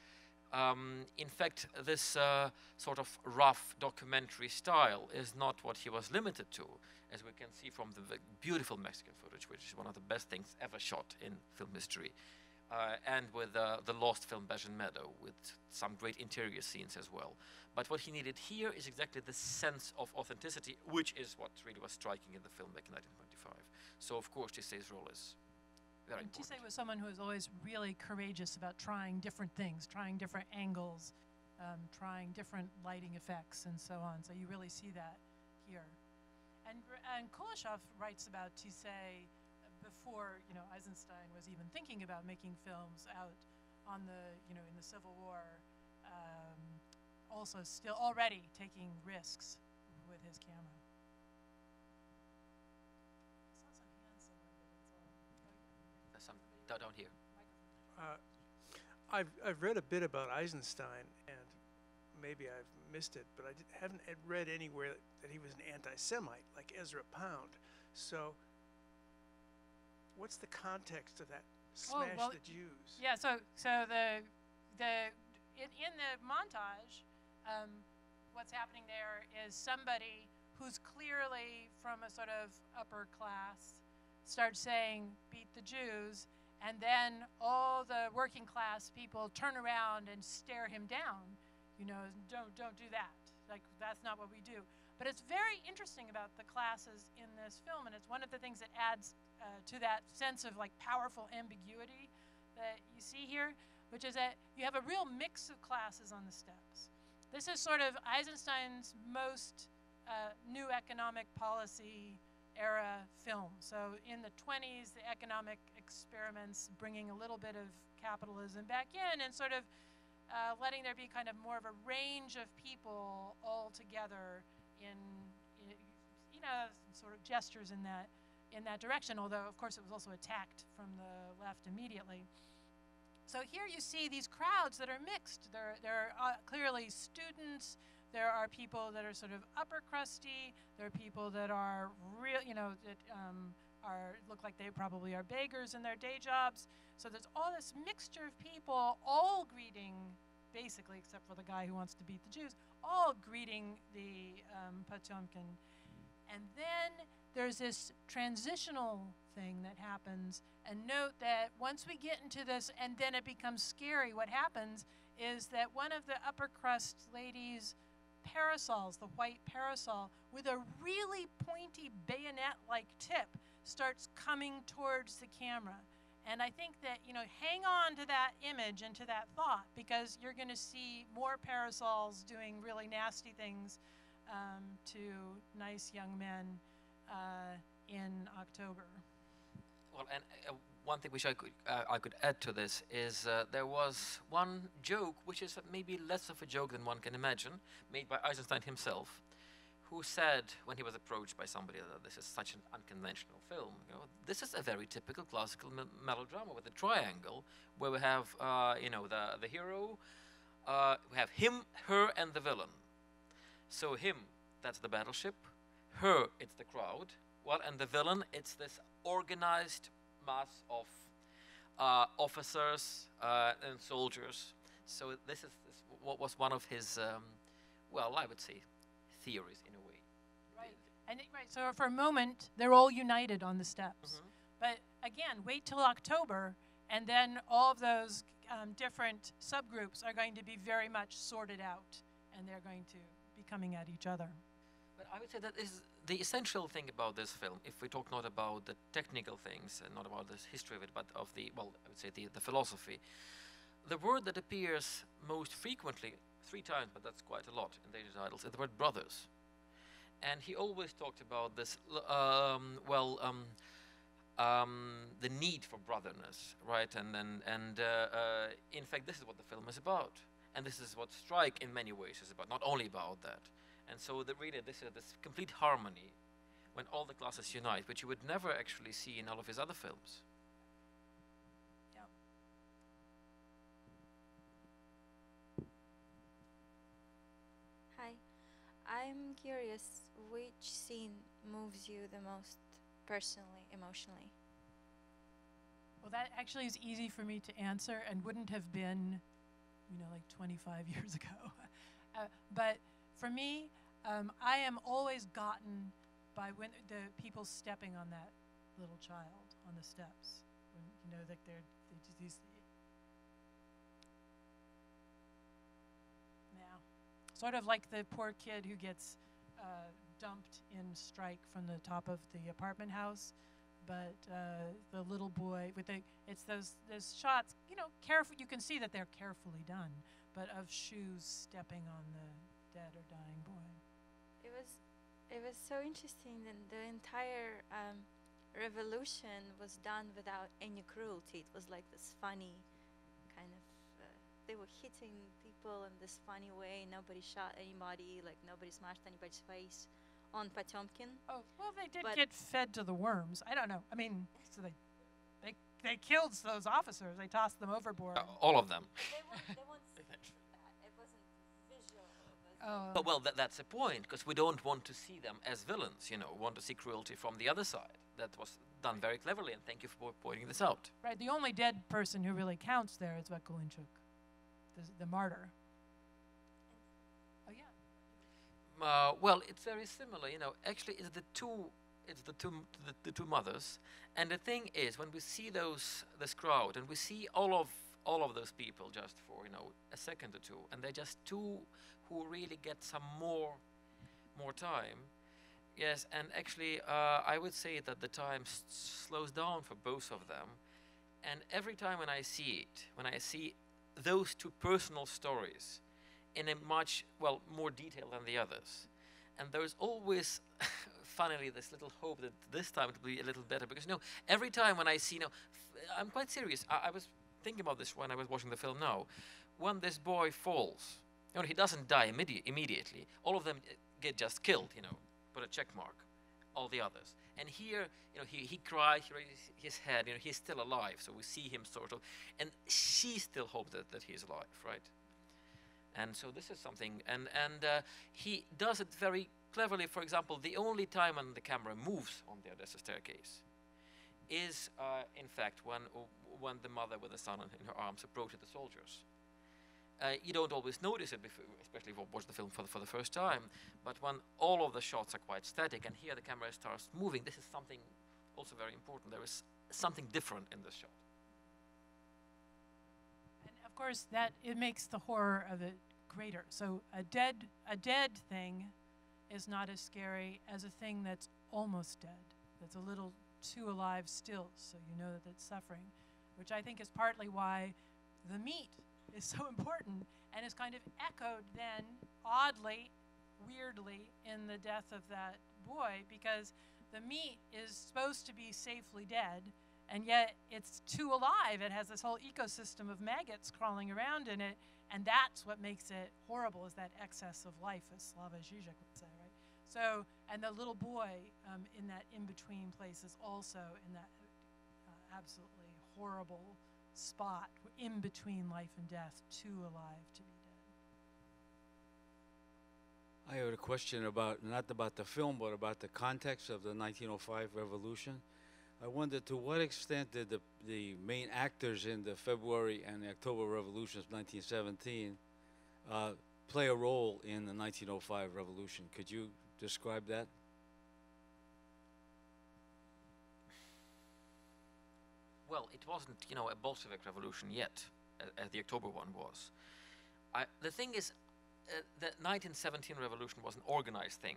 um, in fact, this uh, sort of rough documentary style is not what he was limited to, as we can see from the beautiful Mexican footage, which is one of the best things ever shot in film history, uh, and with uh, the lost film Bezhin Meadow, with some great interior scenes as well. But what he needed here is exactly the sense of authenticity, which is what really was striking in the film back in 1925. So, of course, Tissé's role is very And important. Was someone who was always really courageous about trying different things, trying different angles, um, trying different lighting effects, and so on. So you really see that here. And, and Kuleshov writes about Tissé uh, before you know Eisenstein was even thinking about making films out on the you know in the Civil War. Um, also, still already taking risks with his camera. I saw some hands somewhere, but that's all. Yeah. There's some down down here. Uh, I've, I've read a bit about Eisenstein, and maybe I've missed it, but I di- haven't read anywhere that he was an anti-Semite like Ezra Pound. So, what's the context of that Oh, smash well, the Jews? Yeah, so so the the in, in the montage, um, what's happening there is somebody who's clearly from a sort of upper class starts saying beat the Jews, and then all the working class people turn around and stare him down. You know, don't don't do that. Like that's not what we do. But it's very interesting about the classes in this film, and it's one of the things that adds uh, to that sense of like powerful ambiguity that you see here, which is that you have a real mix of classes on the steps. This is sort of Eisenstein's most uh, new economic policy era film. So in the 20s, the economic experiments bringing a little bit of capitalism back in and sort of uh, letting there be kind of more of a range of people all together in, in you know, sort of gestures in that in that direction, although of course it was also attacked from the left immediately. So here you see these crowds that are mixed. There, there are uh, clearly students. There are people that are sort of upper crusty. There are people that are real, you know, that um, are look like they probably are beggars in their day jobs. So there's all this mixture of people, all greeting, basically, except for the guy who wants to beat the Jews, all greeting the um, Potemkin. And then there's this transitional thing that happens. And note that once we get into this and then it becomes scary, what happens is that one of the upper crust ladies' parasols, the white parasol, with a really pointy bayonet like tip, starts coming towards the camera. And I think that, you know, hang on to that image and to that thought because you're going to see more parasols doing really nasty things um, to nice young men uh, in October. Well, and uh, one thing which I could uh, I could add to this is uh, there was one joke which is maybe less of a joke than one can imagine, made by Eisenstein himself, who said when he was approached by somebody that this is such an unconventional film, you know, this is a very typical classical me- melodrama with a triangle where we have uh, you know the the hero, uh, we have him, her, and the villain. So him, that's the battleship. Her, it's the crowd. Well, and the villain, it's this organized mass of uh, officers uh, and soldiers. So this is this, what was one of his, um, well, I would say, theories in a way. Right. And it, right, so for a moment, they're all united on the steps. But again, wait till October, and then all of those um, different subgroups are going to be very much sorted out, and they're going to be coming at each other. But I would say that is the essential thing about this film, if we talk not about the technical things and not about the history of it, but of the, well, I would say the, the philosophy. The word that appears most frequently, three times, but that's quite a lot in the titles, is the word brothers. And he always talked about this, um, well, um, um, the need for brotherness, right? And and and uh, uh, in fact, this is what the film is about, and this is what Strike in many ways is about. Not only about that, and so the, really this is this complete harmony when all the classes unite, which you would never actually see in all of his other films. Hi, I'm curious which scene moves you the most personally, emotionally? Well, that actually is easy for me to answer and wouldn't have been, you know, like 25 years ago. uh, but for me, um, I am always gotten by when the people stepping on that little child on the steps. When you know that they're, they just these. Sort of like the poor kid who gets uh, dumped in strike from the top of the apartment house but uh, the little boy with the it's those those shots you know careful you can see that they're carefully done but of shoes stepping on the dead or dying boy It was, it was so interesting that the entire um, revolution was done without any cruelty. It was like this funny kind of. Uh, they were hitting people in this funny way. Nobody shot anybody. Like nobody smashed anybody's face on Potemkin. oh well they did get fed to the worms i don't know i mean so they they they killed those officers they tossed them overboard Uh, all of them. They weren't. They weren't that. It wasn't visual. It was Oh. But well, that, that's the point, because we don't want to see them as villains. You know, we want to see cruelty from the other side. That was done very cleverly, and thank you for pointing this out. right the only dead person who really counts there is Vakulinchuk, the, the martyr oh yeah Uh, well, it's very similar. You know, actually, it's the two, it's the two, the, the two mothers. And the thing is, when we see those this crowd, and we see all of all of those people just for you know a second or two, and they're just two who really get some more more time. Yes, and actually, uh, I would say that the time slows down for both of them. And every time when I see it, when I see those two personal stories in a much, well, more detail than the others, and there's always, funnily, this little hope that this time it will be a little better. Because, you know, every time when I see, you know, I'm quite serious. I, I was thinking about this when I was watching the film now. When this boy falls, you know, he doesn't die immedi- immediately. All of them uh, get just killed, you know, put a check mark. All the others. And here, you know, he, he cries, he raises his head, you know, he's still alive. So we see him sort of, and she still hopes that, that he's alive, right? And so this is something, and, and uh, he does it very cleverly. For example, the only time when the camera moves on the Odessa staircase is, uh, in fact, when, when the mother with the son in her arms approaches the soldiers. Uh, you don't always notice it, before, especially if you watch the film for the, for the first time. But when all of the shots are quite static, and here the camera starts moving, this is something also very important. There is something different in this shot. Course, that it makes the horror of it greater. So a dead a dead thing is not as scary as a thing that's almost dead. That's a little too alive still, so you know that it's suffering, which I think is partly why the meat is so important and is kind of echoed then oddly, weirdly in the death of that boy because the meat is supposed to be safely dead and yet it's too alive. It has this whole ecosystem of maggots crawling around in it, and that's what makes it horrible is that excess of life, as Slavoj Žižek would say, right? So, and the little boy um, in that in-between place is also in that uh, absolutely horrible spot in between life and death, too alive to be dead. I had a question about not about the film, but about the context of the 1905 revolution. I wonder to what extent did the the main actors in the February and October revolutions of 1917 uh, play a role in the 1905 revolution. Could you describe that? Well, it wasn't, you know, a Bolshevik revolution yet, as the October one was. I, the thing is, uh, the 1917 revolution was an organized thing.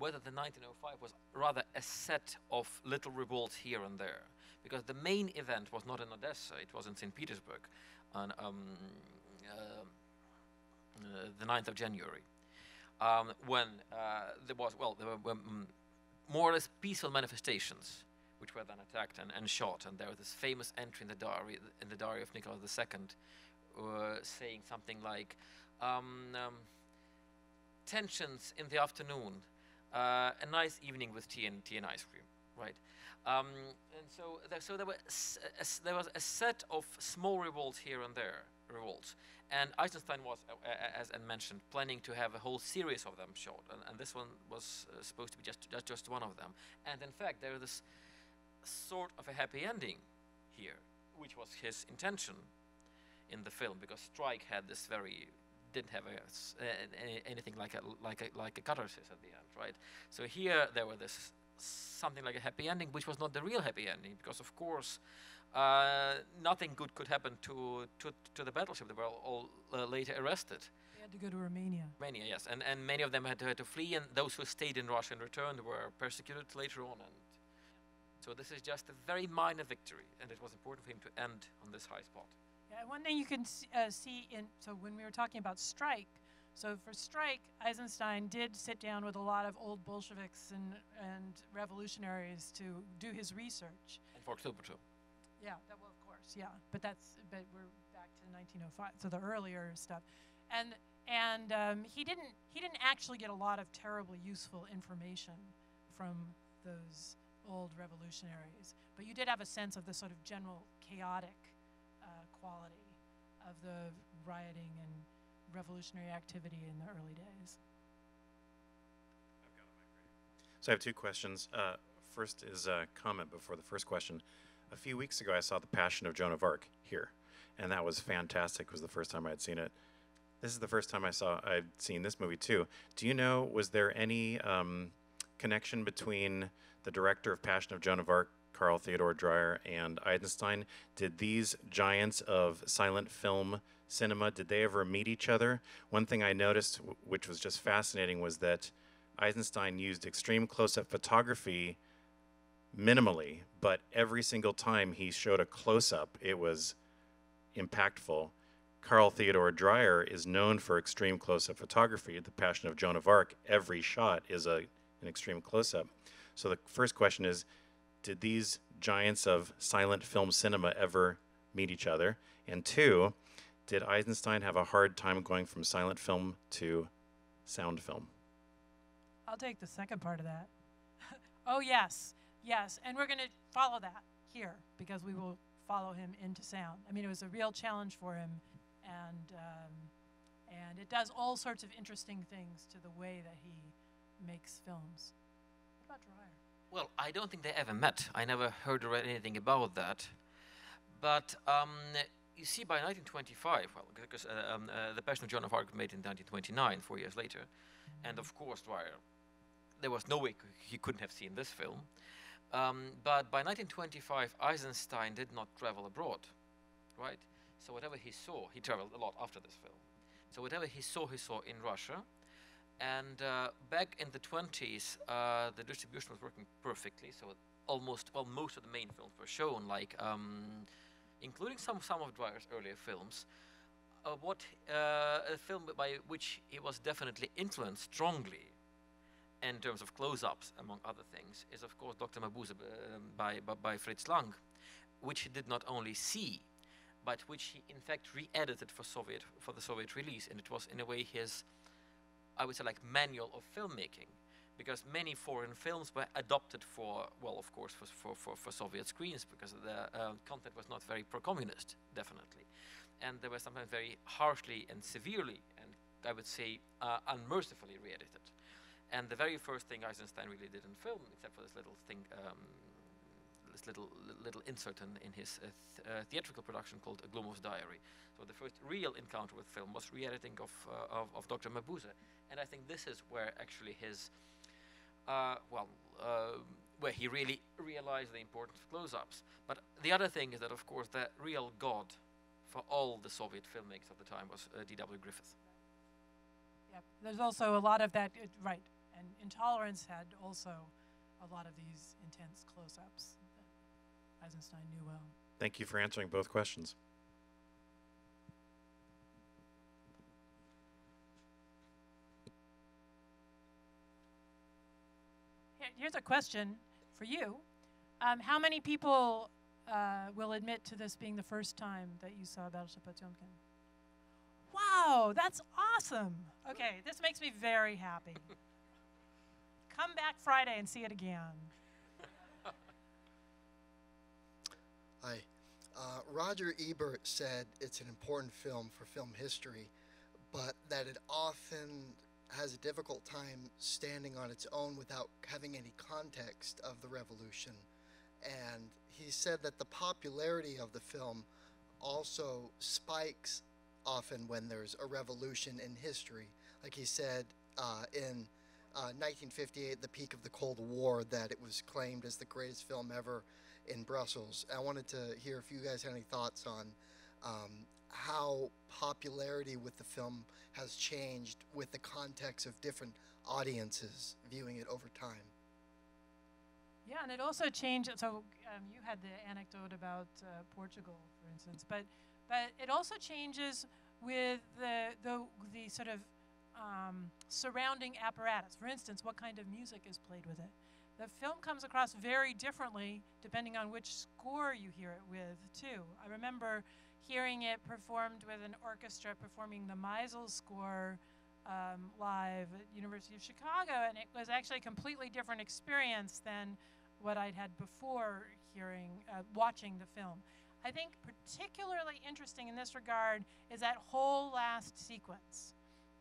Whether the 1905 was rather a set of little revolts here and there, because the main event was not in Odessa; it was in St. Petersburg, on um, uh, uh, the 9th of January, um, when uh, there was well, there were um, more or less peaceful manifestations which were then attacked and, and shot. And there was this famous entry in the diary, in the diary of Nicholas II, uh, saying something like, um, um, "Tensions in the afternoon, uh, a nice evening with tea and tea and ice cream." Right. Um, and so, there, so there, were there was a set of small revolts here and there, revolts. And Eisenstein was, uh, as I mentioned, planning to have a whole series of them shot, and, and this one was uh, supposed to be just, just just one of them. And in fact, there was this sort of a happy ending here, which was his intention in the film, because Strike had this very didn't have a, any, anything like a like a like a catharsis at the end, right? So here there was this something like a happy ending, which was not the real happy ending, because of course. Uh, nothing good could happen to, to to the battleship. They were all, all uh, later arrested. They had to go to Romania. Romania, yes, and and many of them had to, had to flee, and those who stayed in Russia and returned were persecuted later on. And so this is just a very minor victory, and it was important for him to end on this high spot. Yeah, one thing you can uh, see in so when we were talking about strike, so for strike, Eisenstein did sit down with a lot of old Bolsheviks and and revolutionaries to do his research. And for October too. Yeah, that, well, of course, yeah, but that's but we're back to 1905, so the earlier stuff, and and um, he didn't he didn't actually get a lot of terribly useful information from those old revolutionaries, but you did have a sense of the sort of general chaotic quality of the rioting and revolutionary activity in the early days. So I have two questions. Uh, first is a comment before the first question. A few weeks ago, I saw The Passion of Joan of Arc here, and that was fantastic. It was the first time I'd seen it. This is the first time I saw I've seen this movie too. Do you know was there any um, connection between the director of Passion of Joan of Arc, Carl Theodor Dreyer, and Eisenstein? Did these giants of silent film cinema did they ever meet each other? One thing I noticed, which was just fascinating, was that Eisenstein used extreme close-up photography minimally, but every single time he showed a close-up, it was impactful. Carl Theodor Dreyer is known for extreme close-up photography. The Passion of Joan of Arc, every shot is a an extreme close-up. So the first question is, did these giants of silent film cinema ever meet each other? And two, did Eisenstein have a hard time going from silent film to sound film? I'll take the second part of that. oh, yes, yes. And we're going to follow that here because we will follow him into sound. I mean, it was a real challenge for him, and, um, and it does all sorts of interesting things to the way that he makes films. What about Dreyer? Well, I don't think they ever met. I never heard or read anything about that. But um, you see, by 1925, well, because uh, um, uh, the Passion of Joan of Arc was made in 1929, four years later, and of course, Dreyer, there was no way he couldn't have seen this film. Um, but by 1925, Eisenstein did not travel abroad, right? So whatever he saw, he traveled a lot after this film. So whatever he saw, he saw in Russia. And uh, back in the 20s, uh, the distribution was working perfectly. So almost, well, most of the main films were shown, like, um, including some some of Dreyer's earlier films. Uh, what uh, a film by which he was definitely influenced strongly, in terms of close-ups, among other things, is of course Dr. Mabuse um, by, by by Fritz Lang, which he did not only see, but which he in fact re-edited for Soviet for the Soviet release, and it was in a way his I would say like manual of filmmaking, because many foreign films were adopted for well, of course, for for, for, for Soviet screens because the uh, content was not very pro-communist, definitely, and they were sometimes very harshly and severely and I would say uh, unmercifully re-edited. And the very first thing Eisenstein really did in film, except for this little thing, um, this little little insert in, in his uh, th- uh, theatrical production called Glumov's Diary. So the first real encounter with film was re-editing of, uh, of, of Dr. Mabuse, and I think this is where actually his well, where he really realized the importance of close-ups. But the other thing is that, of course, the real god for all the Soviet filmmakers of the time was uh, D.W. Griffith. Yep. There's also a lot of that, right. And Intolerance had also a lot of these intense close ups that Eisenstein knew well. Thank you for answering both questions. Here's a question for you. Um, how many people uh, will admit to this being the first time that you saw Battleship Potemkin? Wow, that's awesome. Okay, this makes me very happy. Come back Friday and see it again. Hi. Uh, Roger Ebert said it's an important film for film history, but that it often has a difficult time standing on its own without having any context of the revolution. And he said that the popularity of the film also spikes often when there's a revolution in history. Like he said uh, in uh, 1958, the peak of the Cold War, that it was claimed as the greatest film ever in Brussels. I wanted to hear if you guys had any thoughts on um, how popularity with the film has changed with the context of different audiences viewing it over time. Yeah, and it also changed. So um, you had the anecdote about uh, Portugal, for instance, but but it also changes with the the, the sort of um, surrounding apparatus. For instance, what kind of music is played with it. The film comes across very differently depending on which score you hear it with, too. I remember hearing it performed with an orchestra performing the Meisel score um, live at University of Chicago, and it was actually a completely different experience than what I'd had before hearing, uh, watching the film. I think particularly interesting in this regard is that whole last sequence.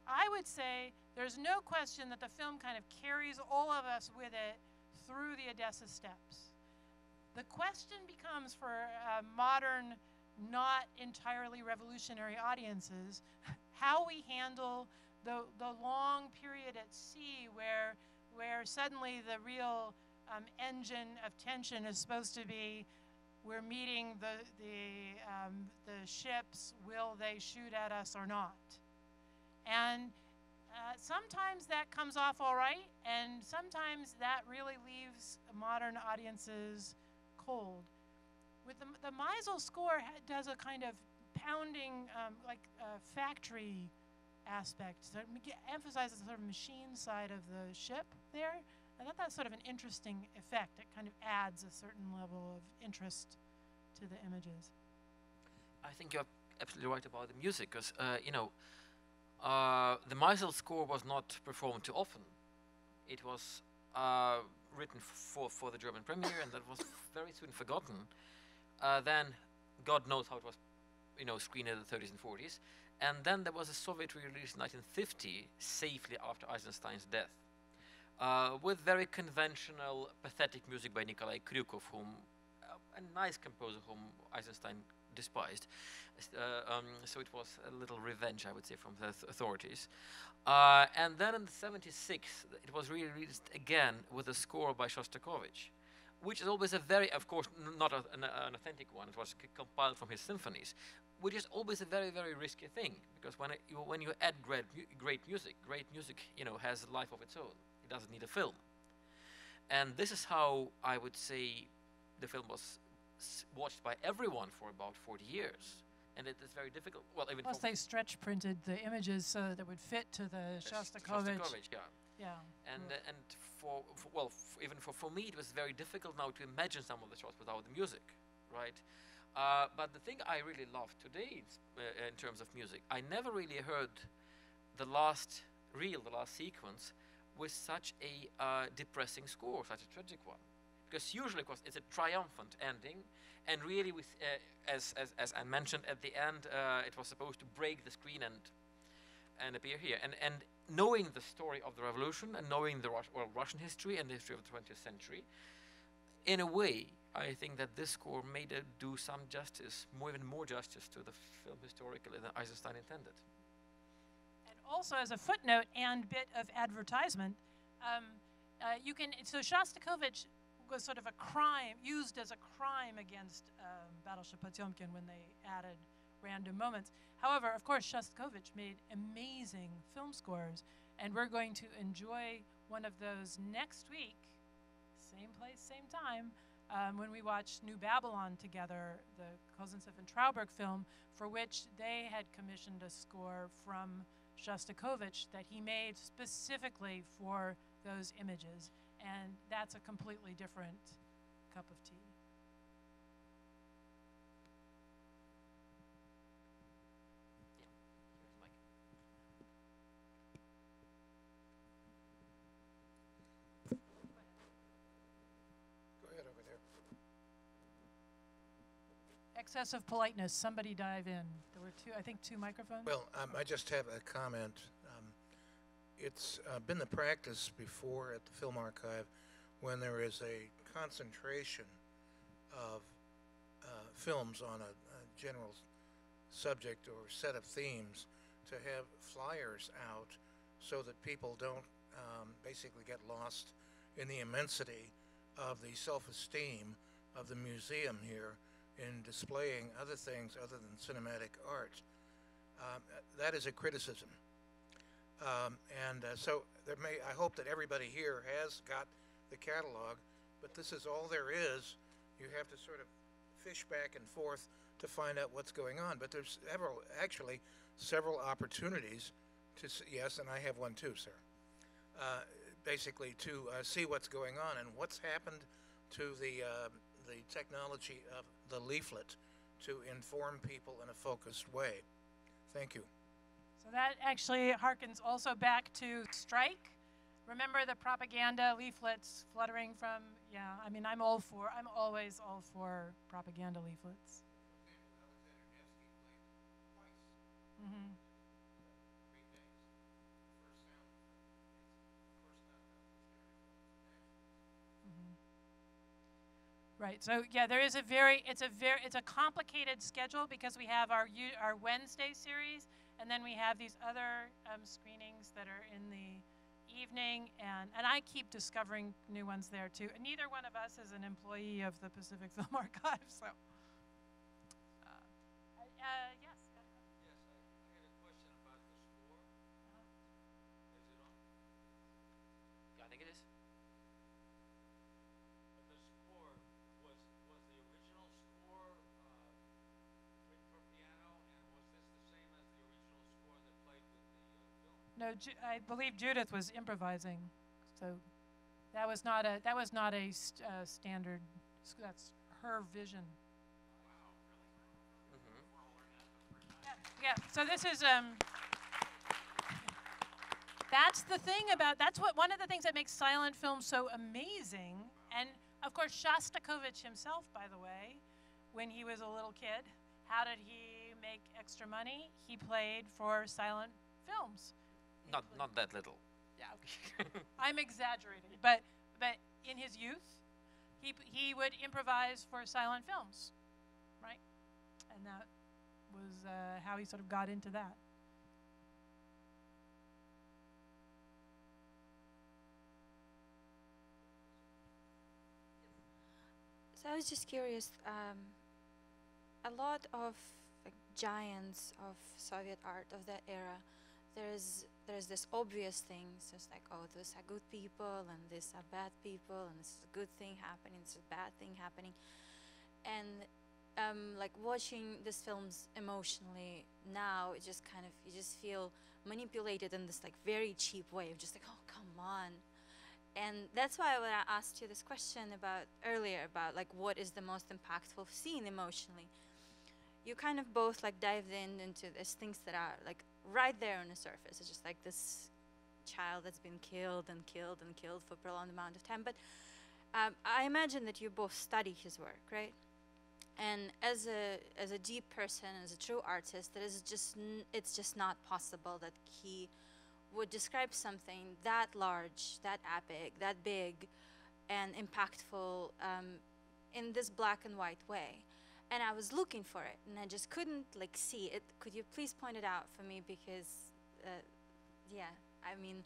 I would say there's no question that the film kind of carries all of us with it through the Odessa steps. The question becomes for uh, modern, not entirely revolutionary audiences how we handle the, the long period at sea where, where suddenly the real um, engine of tension is supposed to be we're meeting the, the, um, the ships, will they shoot at us or not? And uh, sometimes that comes off all right, and sometimes that really leaves modern audiences cold. With the, the Meisel score does a kind of pounding, um, like uh, factory aspect, so it emphasizes the sort of machine side of the ship there. I thought that's sort of an interesting effect. It kind of adds a certain level of interest to the images. I think you're absolutely right about the music, because uh, you know, uh, the Meisel score was not performed too often. It was uh, written for for the German premiere, and that was very soon forgotten. Uh, then, God knows how it was, you know, screened in the 30s and 40s, and then there was a Soviet release in 1950, safely after Eisenstein's death, uh, with very conventional, pathetic music by Nikolai Kryukov, whom uh, a nice composer whom Eisenstein despised. Uh, um, so it was a little revenge, I would say, from the th- authorities. Uh, and then in the 76, it was re-released again with a score by Shostakovich, which is always a very, of course, not a, an, an authentic one. It was compiled from his symphonies, which is always a very, very risky thing because when it, you, when you add great, great music, great music, you know, has a life of its own. It doesn't need a film. And this is how I would say the film was watched by everyone for about 40 years. And it is very difficult. Well, even Plus, they stretch printed the images so that they would fit to the Shostakovich. Shostakovich, yeah. Yeah. And uh, and for, for well, even for, for me, it was very difficult now to imagine some of the shots without the music, right? Uh, but the thing I really love today uh, in terms of music, I never really heard the last reel, the last sequence, with such a uh, depressing score, such a tragic one. Because usually, of course, it's a triumphant ending, and really, with uh, as, as as I mentioned at the end, uh, it was supposed to break the screen and and appear here. And and knowing the story of the revolution and knowing the Rus- well, Russian history and the history of the 20th century, in a way, I think that this score made it do some justice, more even more justice to the film historically than Eisenstein intended. And also, as a footnote and bit of advertisement, um, uh, you can. So Shostakovich was sort of a crime, used as a crime against um, Battleship Potemkin when they added random moments. However, of course, Shostakovich made amazing film scores, and we're going to enjoy one of those next week, same place, same time, um, when we watch New Babylon together, the Kozintsev and Trauberg film, for which they had commissioned a score from Shostakovich that he made specifically for those images. And that's a completely different cup of tea. Here's Mike. Go ahead over there. Excess of politeness. Somebody dive in. There were two, I think, two microphones. Well, um, I just have a comment. It's uh, been the practice before at the Film Archive when there is a concentration of uh, films on a, a general subject or set of themes to have flyers out so that people don't um, basically get lost in the immensity of the self-esteem of the museum here in displaying other things other than cinematic art. Um, that is a criticism. Um, and uh, so there may, I hope that everybody here has got the catalog, but this is all there is. You have to sort of fish back and forth to find out what's going on. But there's several, actually, several opportunities to, s- yes, and I have one too, sir. Uh, basically, to uh, see what's going on and what's happened to the uh, the technology of the leaflet to inform people in a focused way. Thank you. That actually harkens also back to strike. Remember the propaganda leaflets fluttering from, yeah, I mean, I'm all for, I'm always all for propaganda leaflets. hmm Right. So yeah, there is a very it's a very it's a complicated schedule because we have our our Wednesday series and then we have these other um, screenings that are in the evening and and I keep discovering new ones there too. And neither one of us is an employee of the Pacific Film Archive, so. Uh, uh, yes. go ahead. Yes, I, I had a question about the score. Is it on? Yeah, I think it is. But the score was was the original score uh, written for piano, and was this the same as the original score that played with the uh, film? No, Ju- I believe Judith was improvising, so that was not a that was not a st- uh, standard. That's her vision. Yeah, yeah. So this is um. That's the thing about that's what one of the things that makes silent film so amazing. And of course, Shostakovich himself, by the way, when he was a little kid, how did he make extra money? He played for silent films. Not not that little. Yeah, okay. I'm exaggerating, but but in his youth, he he would improvise for silent films, right? And that was uh, how he sort of got into that. So I was just curious. Um, a lot of like, giants of Soviet art of that era, there's there's this obvious things. It's like, oh, these are good people, and these are bad people, and this is a good thing happening, this is a bad thing happening, and um, like watching these films emotionally now, it just kind of you just feel manipulated in this like very cheap way of just like, oh, come on, and that's why when I asked you this question about earlier about like what is the most impactful scene emotionally, you kind of both like dived in into these things that are like right there on the surface. It's just like this child that's been killed and killed and killed for a prolonged amount of time. But um, I imagine that you both study his work, right? And as a as a deep person, as a true artist, that is just it's just not possible that he would describe something that large, that epic, that big, and impactful um, in this black and white way. And I was looking for it, and I just couldn't like see it. Could you please point it out for me? Because, uh, yeah, I mean,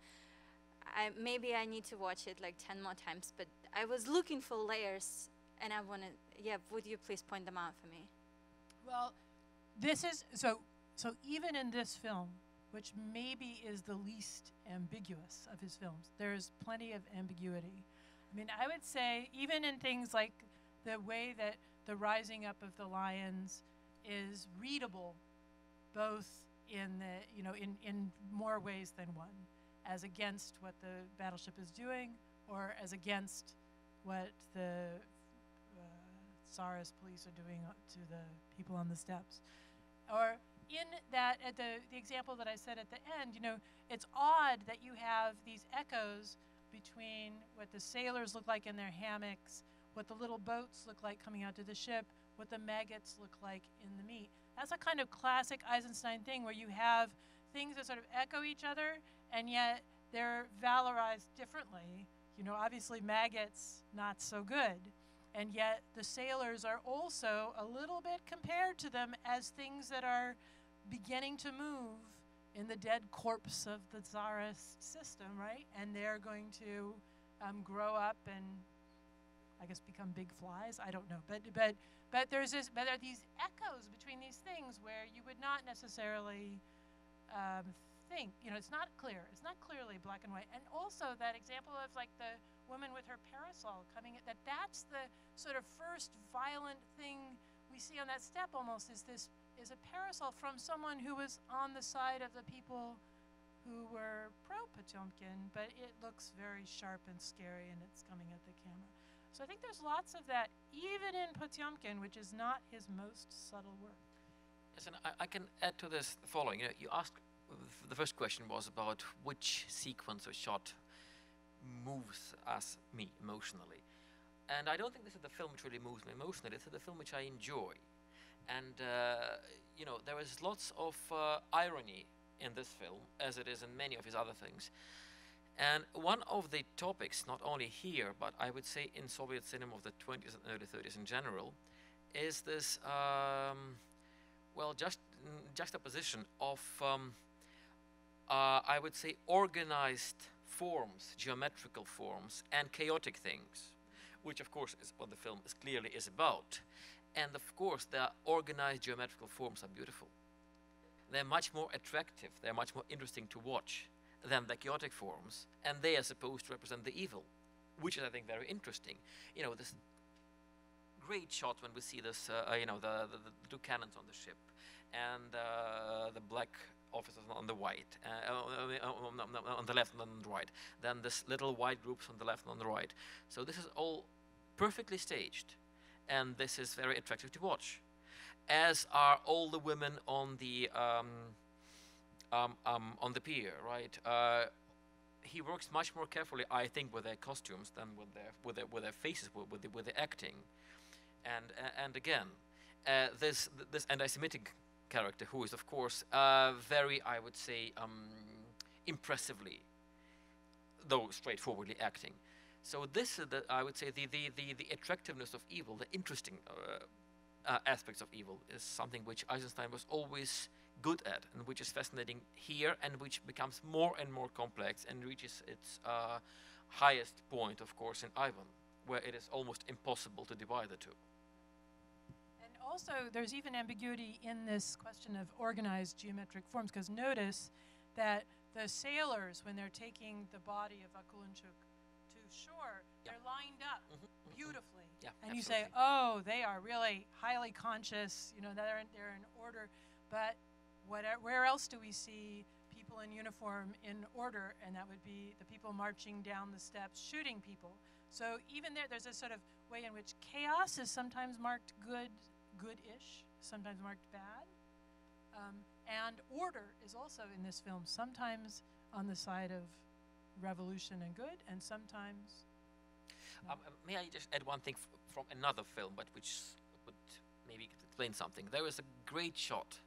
I maybe I need to watch it like ten more times. But I was looking for layers, and I wanted. Yeah, would you please point them out for me? Well, this is so so even in this film, which maybe is the least ambiguous of his films, there's plenty of ambiguity. I mean, I would say even in things like the way that the rising up of the lions is readable both in the you know in, in more ways than one as against what the battleship is doing or as against what the uh, Tsarist police are doing to the people on the steps. Or in that at the, the example that I said at the end, you know, it's odd that you have these echoes between what the sailors look like in their hammocks, what the little boats look like coming out to the ship, what the maggots look like in the meat. That's a kind of classic Eisenstein thing where you have things that sort of echo each other and yet they're valorized differently. You know, obviously maggots not so good and yet the sailors are also a little bit compared to them as things that are beginning to move in the dead corpse of the czarist system, right? And they're going to um, grow up and, I guess, become big flies. I don't know, but but but there's this, but there are these echoes between these things where you would not necessarily um, think. You know, it's not clear. It's not clearly black and white. And also that example of like the woman with her parasol coming. That that's the sort of first violent thing we see on that step. Almost is this is a parasol from someone who was on the side of the people who were pro Potemkin, but it looks very sharp and scary and it's coming at the camera. So I think there's lots of that, even in Potemkin, which is not his most subtle work. Yes, and I, I can add to this the following. You, know, you asked, the first question was about which sequence or shot moves us, me, emotionally. And I don't think this is the film which really moves me emotionally. This is the film which I enjoy and uh, you know there is lots of uh, irony in this film as it is in many of his other things and one of the topics not only here but i would say in soviet cinema of the 20s and early 30s in general is this um, well just juxtaposition of um, uh, i would say organized forms geometrical forms and chaotic things which of course is what the film is clearly is about. And of course, the organized geometrical forms are beautiful. They're much more attractive, they're much more interesting to watch than the chaotic forms, and they are supposed to represent the evil, which is, I think, very interesting. You know, this great shot when we see this, uh, uh you know, the, the, the, two cannons on the ship, and uh, the black officers on the white, uh, uh on the left and on the right. Then this little white groups on the left and on the right. So this is all perfectly staged and this is very attractive to watch. As are all the women on the um, um, um, on the pier, right? Uh, he works much more carefully, I think, with their costumes than with their with their, with their faces, with with the, with the acting, and uh, and again, uh, this this anti-Semitic character who is, of course, uh, very, I would say, um, impressively, though straightforwardly acting. So this is the, I would say, the, the, the, the attractiveness of evil, the interesting uh, uh, aspects of evil is something which Eisenstein was always good at and which is fascinating here and which becomes more and more complex and reaches its uh, highest point, of course, in Ivan, where it is almost impossible to divide the two. And also, there's even ambiguity in this question of organized geometric forms, because notice that the sailors, when they're taking the body of Vakulinchuk Sure, they're lined up mm-hmm, mm-hmm. beautifully. Yeah, and you say, oh, they are really highly conscious. You know, they're in, they're in order. But what, where else do we see people in uniform in order? And that would be the people marching down the steps, shooting people. So even there, there's a sort of way in which chaos is sometimes marked good, good-ish, sometimes marked bad. Um, and order is also in this film sometimes on the side of revolution and good, and sometimes. Um, um, may I just add one thing from another film, but which would maybe explain something? There was a great shot,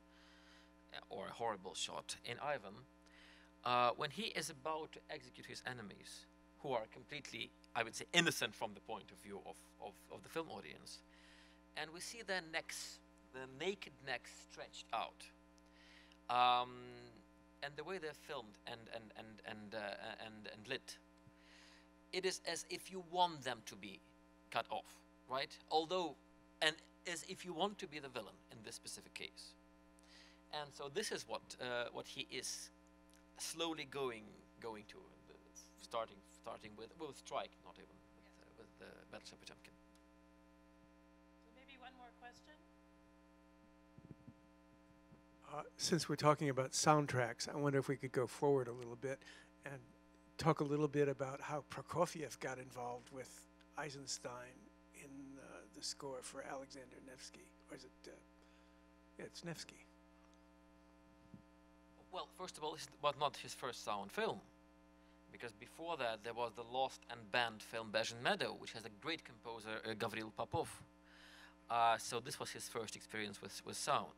or a horrible shot, in Ivan, uh, when he is about to execute his enemies, who are completely, I would say, innocent from the point of view of, of, of the film audience. And we see their necks, the naked necks stretched out. Um, and the way they're filmed and, and, and, and, uh, and, and lit, it is as if you want them to be cut off, right? Although, and as if you want to be the villain in this specific case. And so this is what uh, what he is slowly going going to, uh, starting starting with with Strike, not even with, uh, with uh, Battleship Potemkin. So maybe one more question? Uh, since we're talking about soundtracks, I wonder if we could go forward a little bit and talk a little bit about how Prokofiev got involved with Eisenstein in uh, the score for Alexander Nevsky. Or is it? Uh, yeah, it's Nevsky. Well, first of all, it was not his first sound film, because before that there was the lost and banned film Bezhin Meadow, which has a great composer, uh, Gavril Popov. Uh, so this was his first experience with, with sound,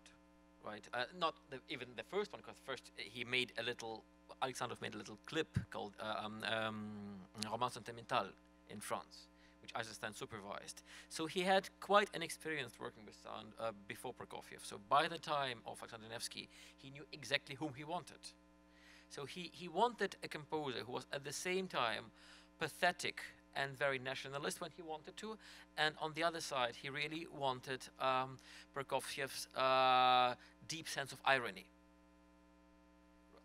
right? Uh, not the, even the first one, because first uh, he made a little, Alexandrov made a little clip called uh, um, um, Sentimental Romance, which Eisenstein supervised. So he had quite an experience working with sound uh, before Prokofiev. So by the time of Alexander Nevsky, he knew exactly whom he wanted. So he, he wanted a composer who was at the same time pathetic and very nationalist when he wanted to, and on the other side, he really wanted um, Prokofiev's uh, deep sense of irony.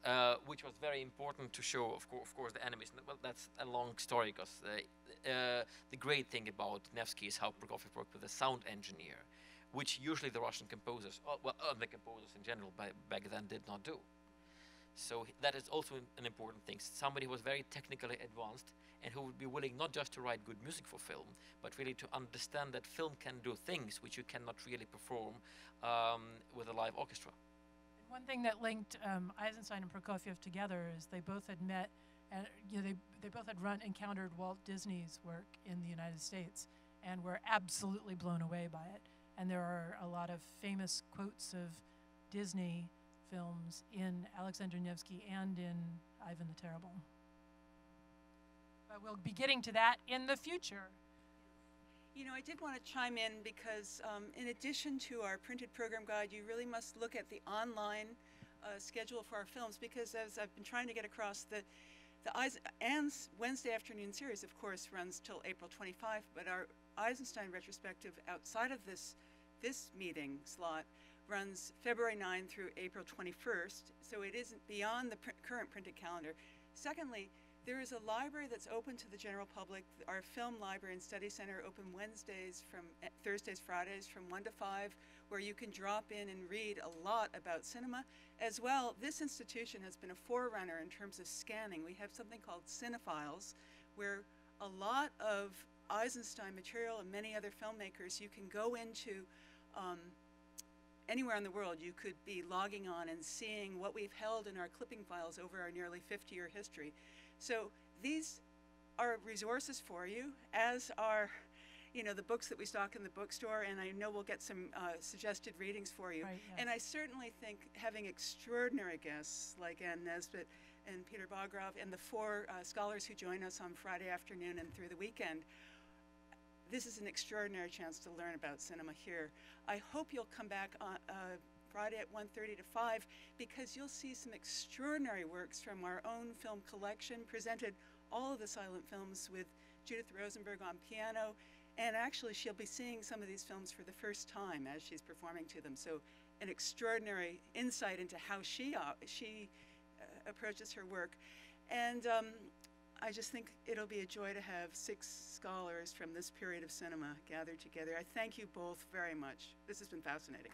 Uh, which was very important to show, of, co- of course, the enemies. Well, that's a long story because uh, uh, the great thing about Nevsky is how Prokofiev worked with a sound engineer, which usually the Russian composers, oh, well, other composers in general by, back then did not do. So that is also an- an important thing. Somebody who was very technically advanced and who would be willing not just to write good music for film, but really to understand that film can do things which you cannot really perform um, with a live orchestra. One thing that linked um, Eisenstein and Prokofiev together is they both had met, and you know, they they both had run encountered Walt Disney's work in the United States, and were absolutely blown away by it. And there are a lot of famous quotes of Disney films in Alexander Nevsky and in Ivan the Terrible. But we'll be getting to that in the future. You know, I did want to chime in because um, in addition to our printed program guide, you really must look at the online uh, schedule for our films because as I've been trying to get across, the the Anne's Wednesday afternoon series, of course, runs till April 25, but our Eisenstein retrospective outside of this this meeting slot runs February 9 through April 21st, so it isn't beyond the pr- current printed calendar. Secondly, there is a library that's open to the general public. Our film library and study center open Wednesdays from eh, Thursdays, Fridays from 1 to 5, where you can drop in and read a lot about cinema. As well, this institution has been a forerunner in terms of scanning. We have something called CineFiles, where a lot of Eisenstein material and many other filmmakers, you can go into um, anywhere in the world, you could be logging on and seeing what we've held in our clipping files over our nearly 50 year history. So these are resources for you, as are, you know, the books that we stock in the bookstore, and I know we'll get some uh, suggested readings for you. Right, And. I certainly think having extraordinary guests like Anne Nesbet and Peter Bagrov and the four uh, scholars who join us on Friday afternoon and through the weekend, this is an extraordinary chance to learn about cinema here. I hope you'll come back on uh, Friday at 1:30 to 5 because you'll see some extraordinary works from our own film collection presented all of the silent films with Judith Rosenberg on piano and actually she'll be seeing some of these films for the first time as she's performing to them. So an extraordinary insight into how she uh, she uh, approaches her work. And um, I just think it'll be a joy to have six scholars from this period of cinema gathered together. I thank you both very much. This has been fascinating.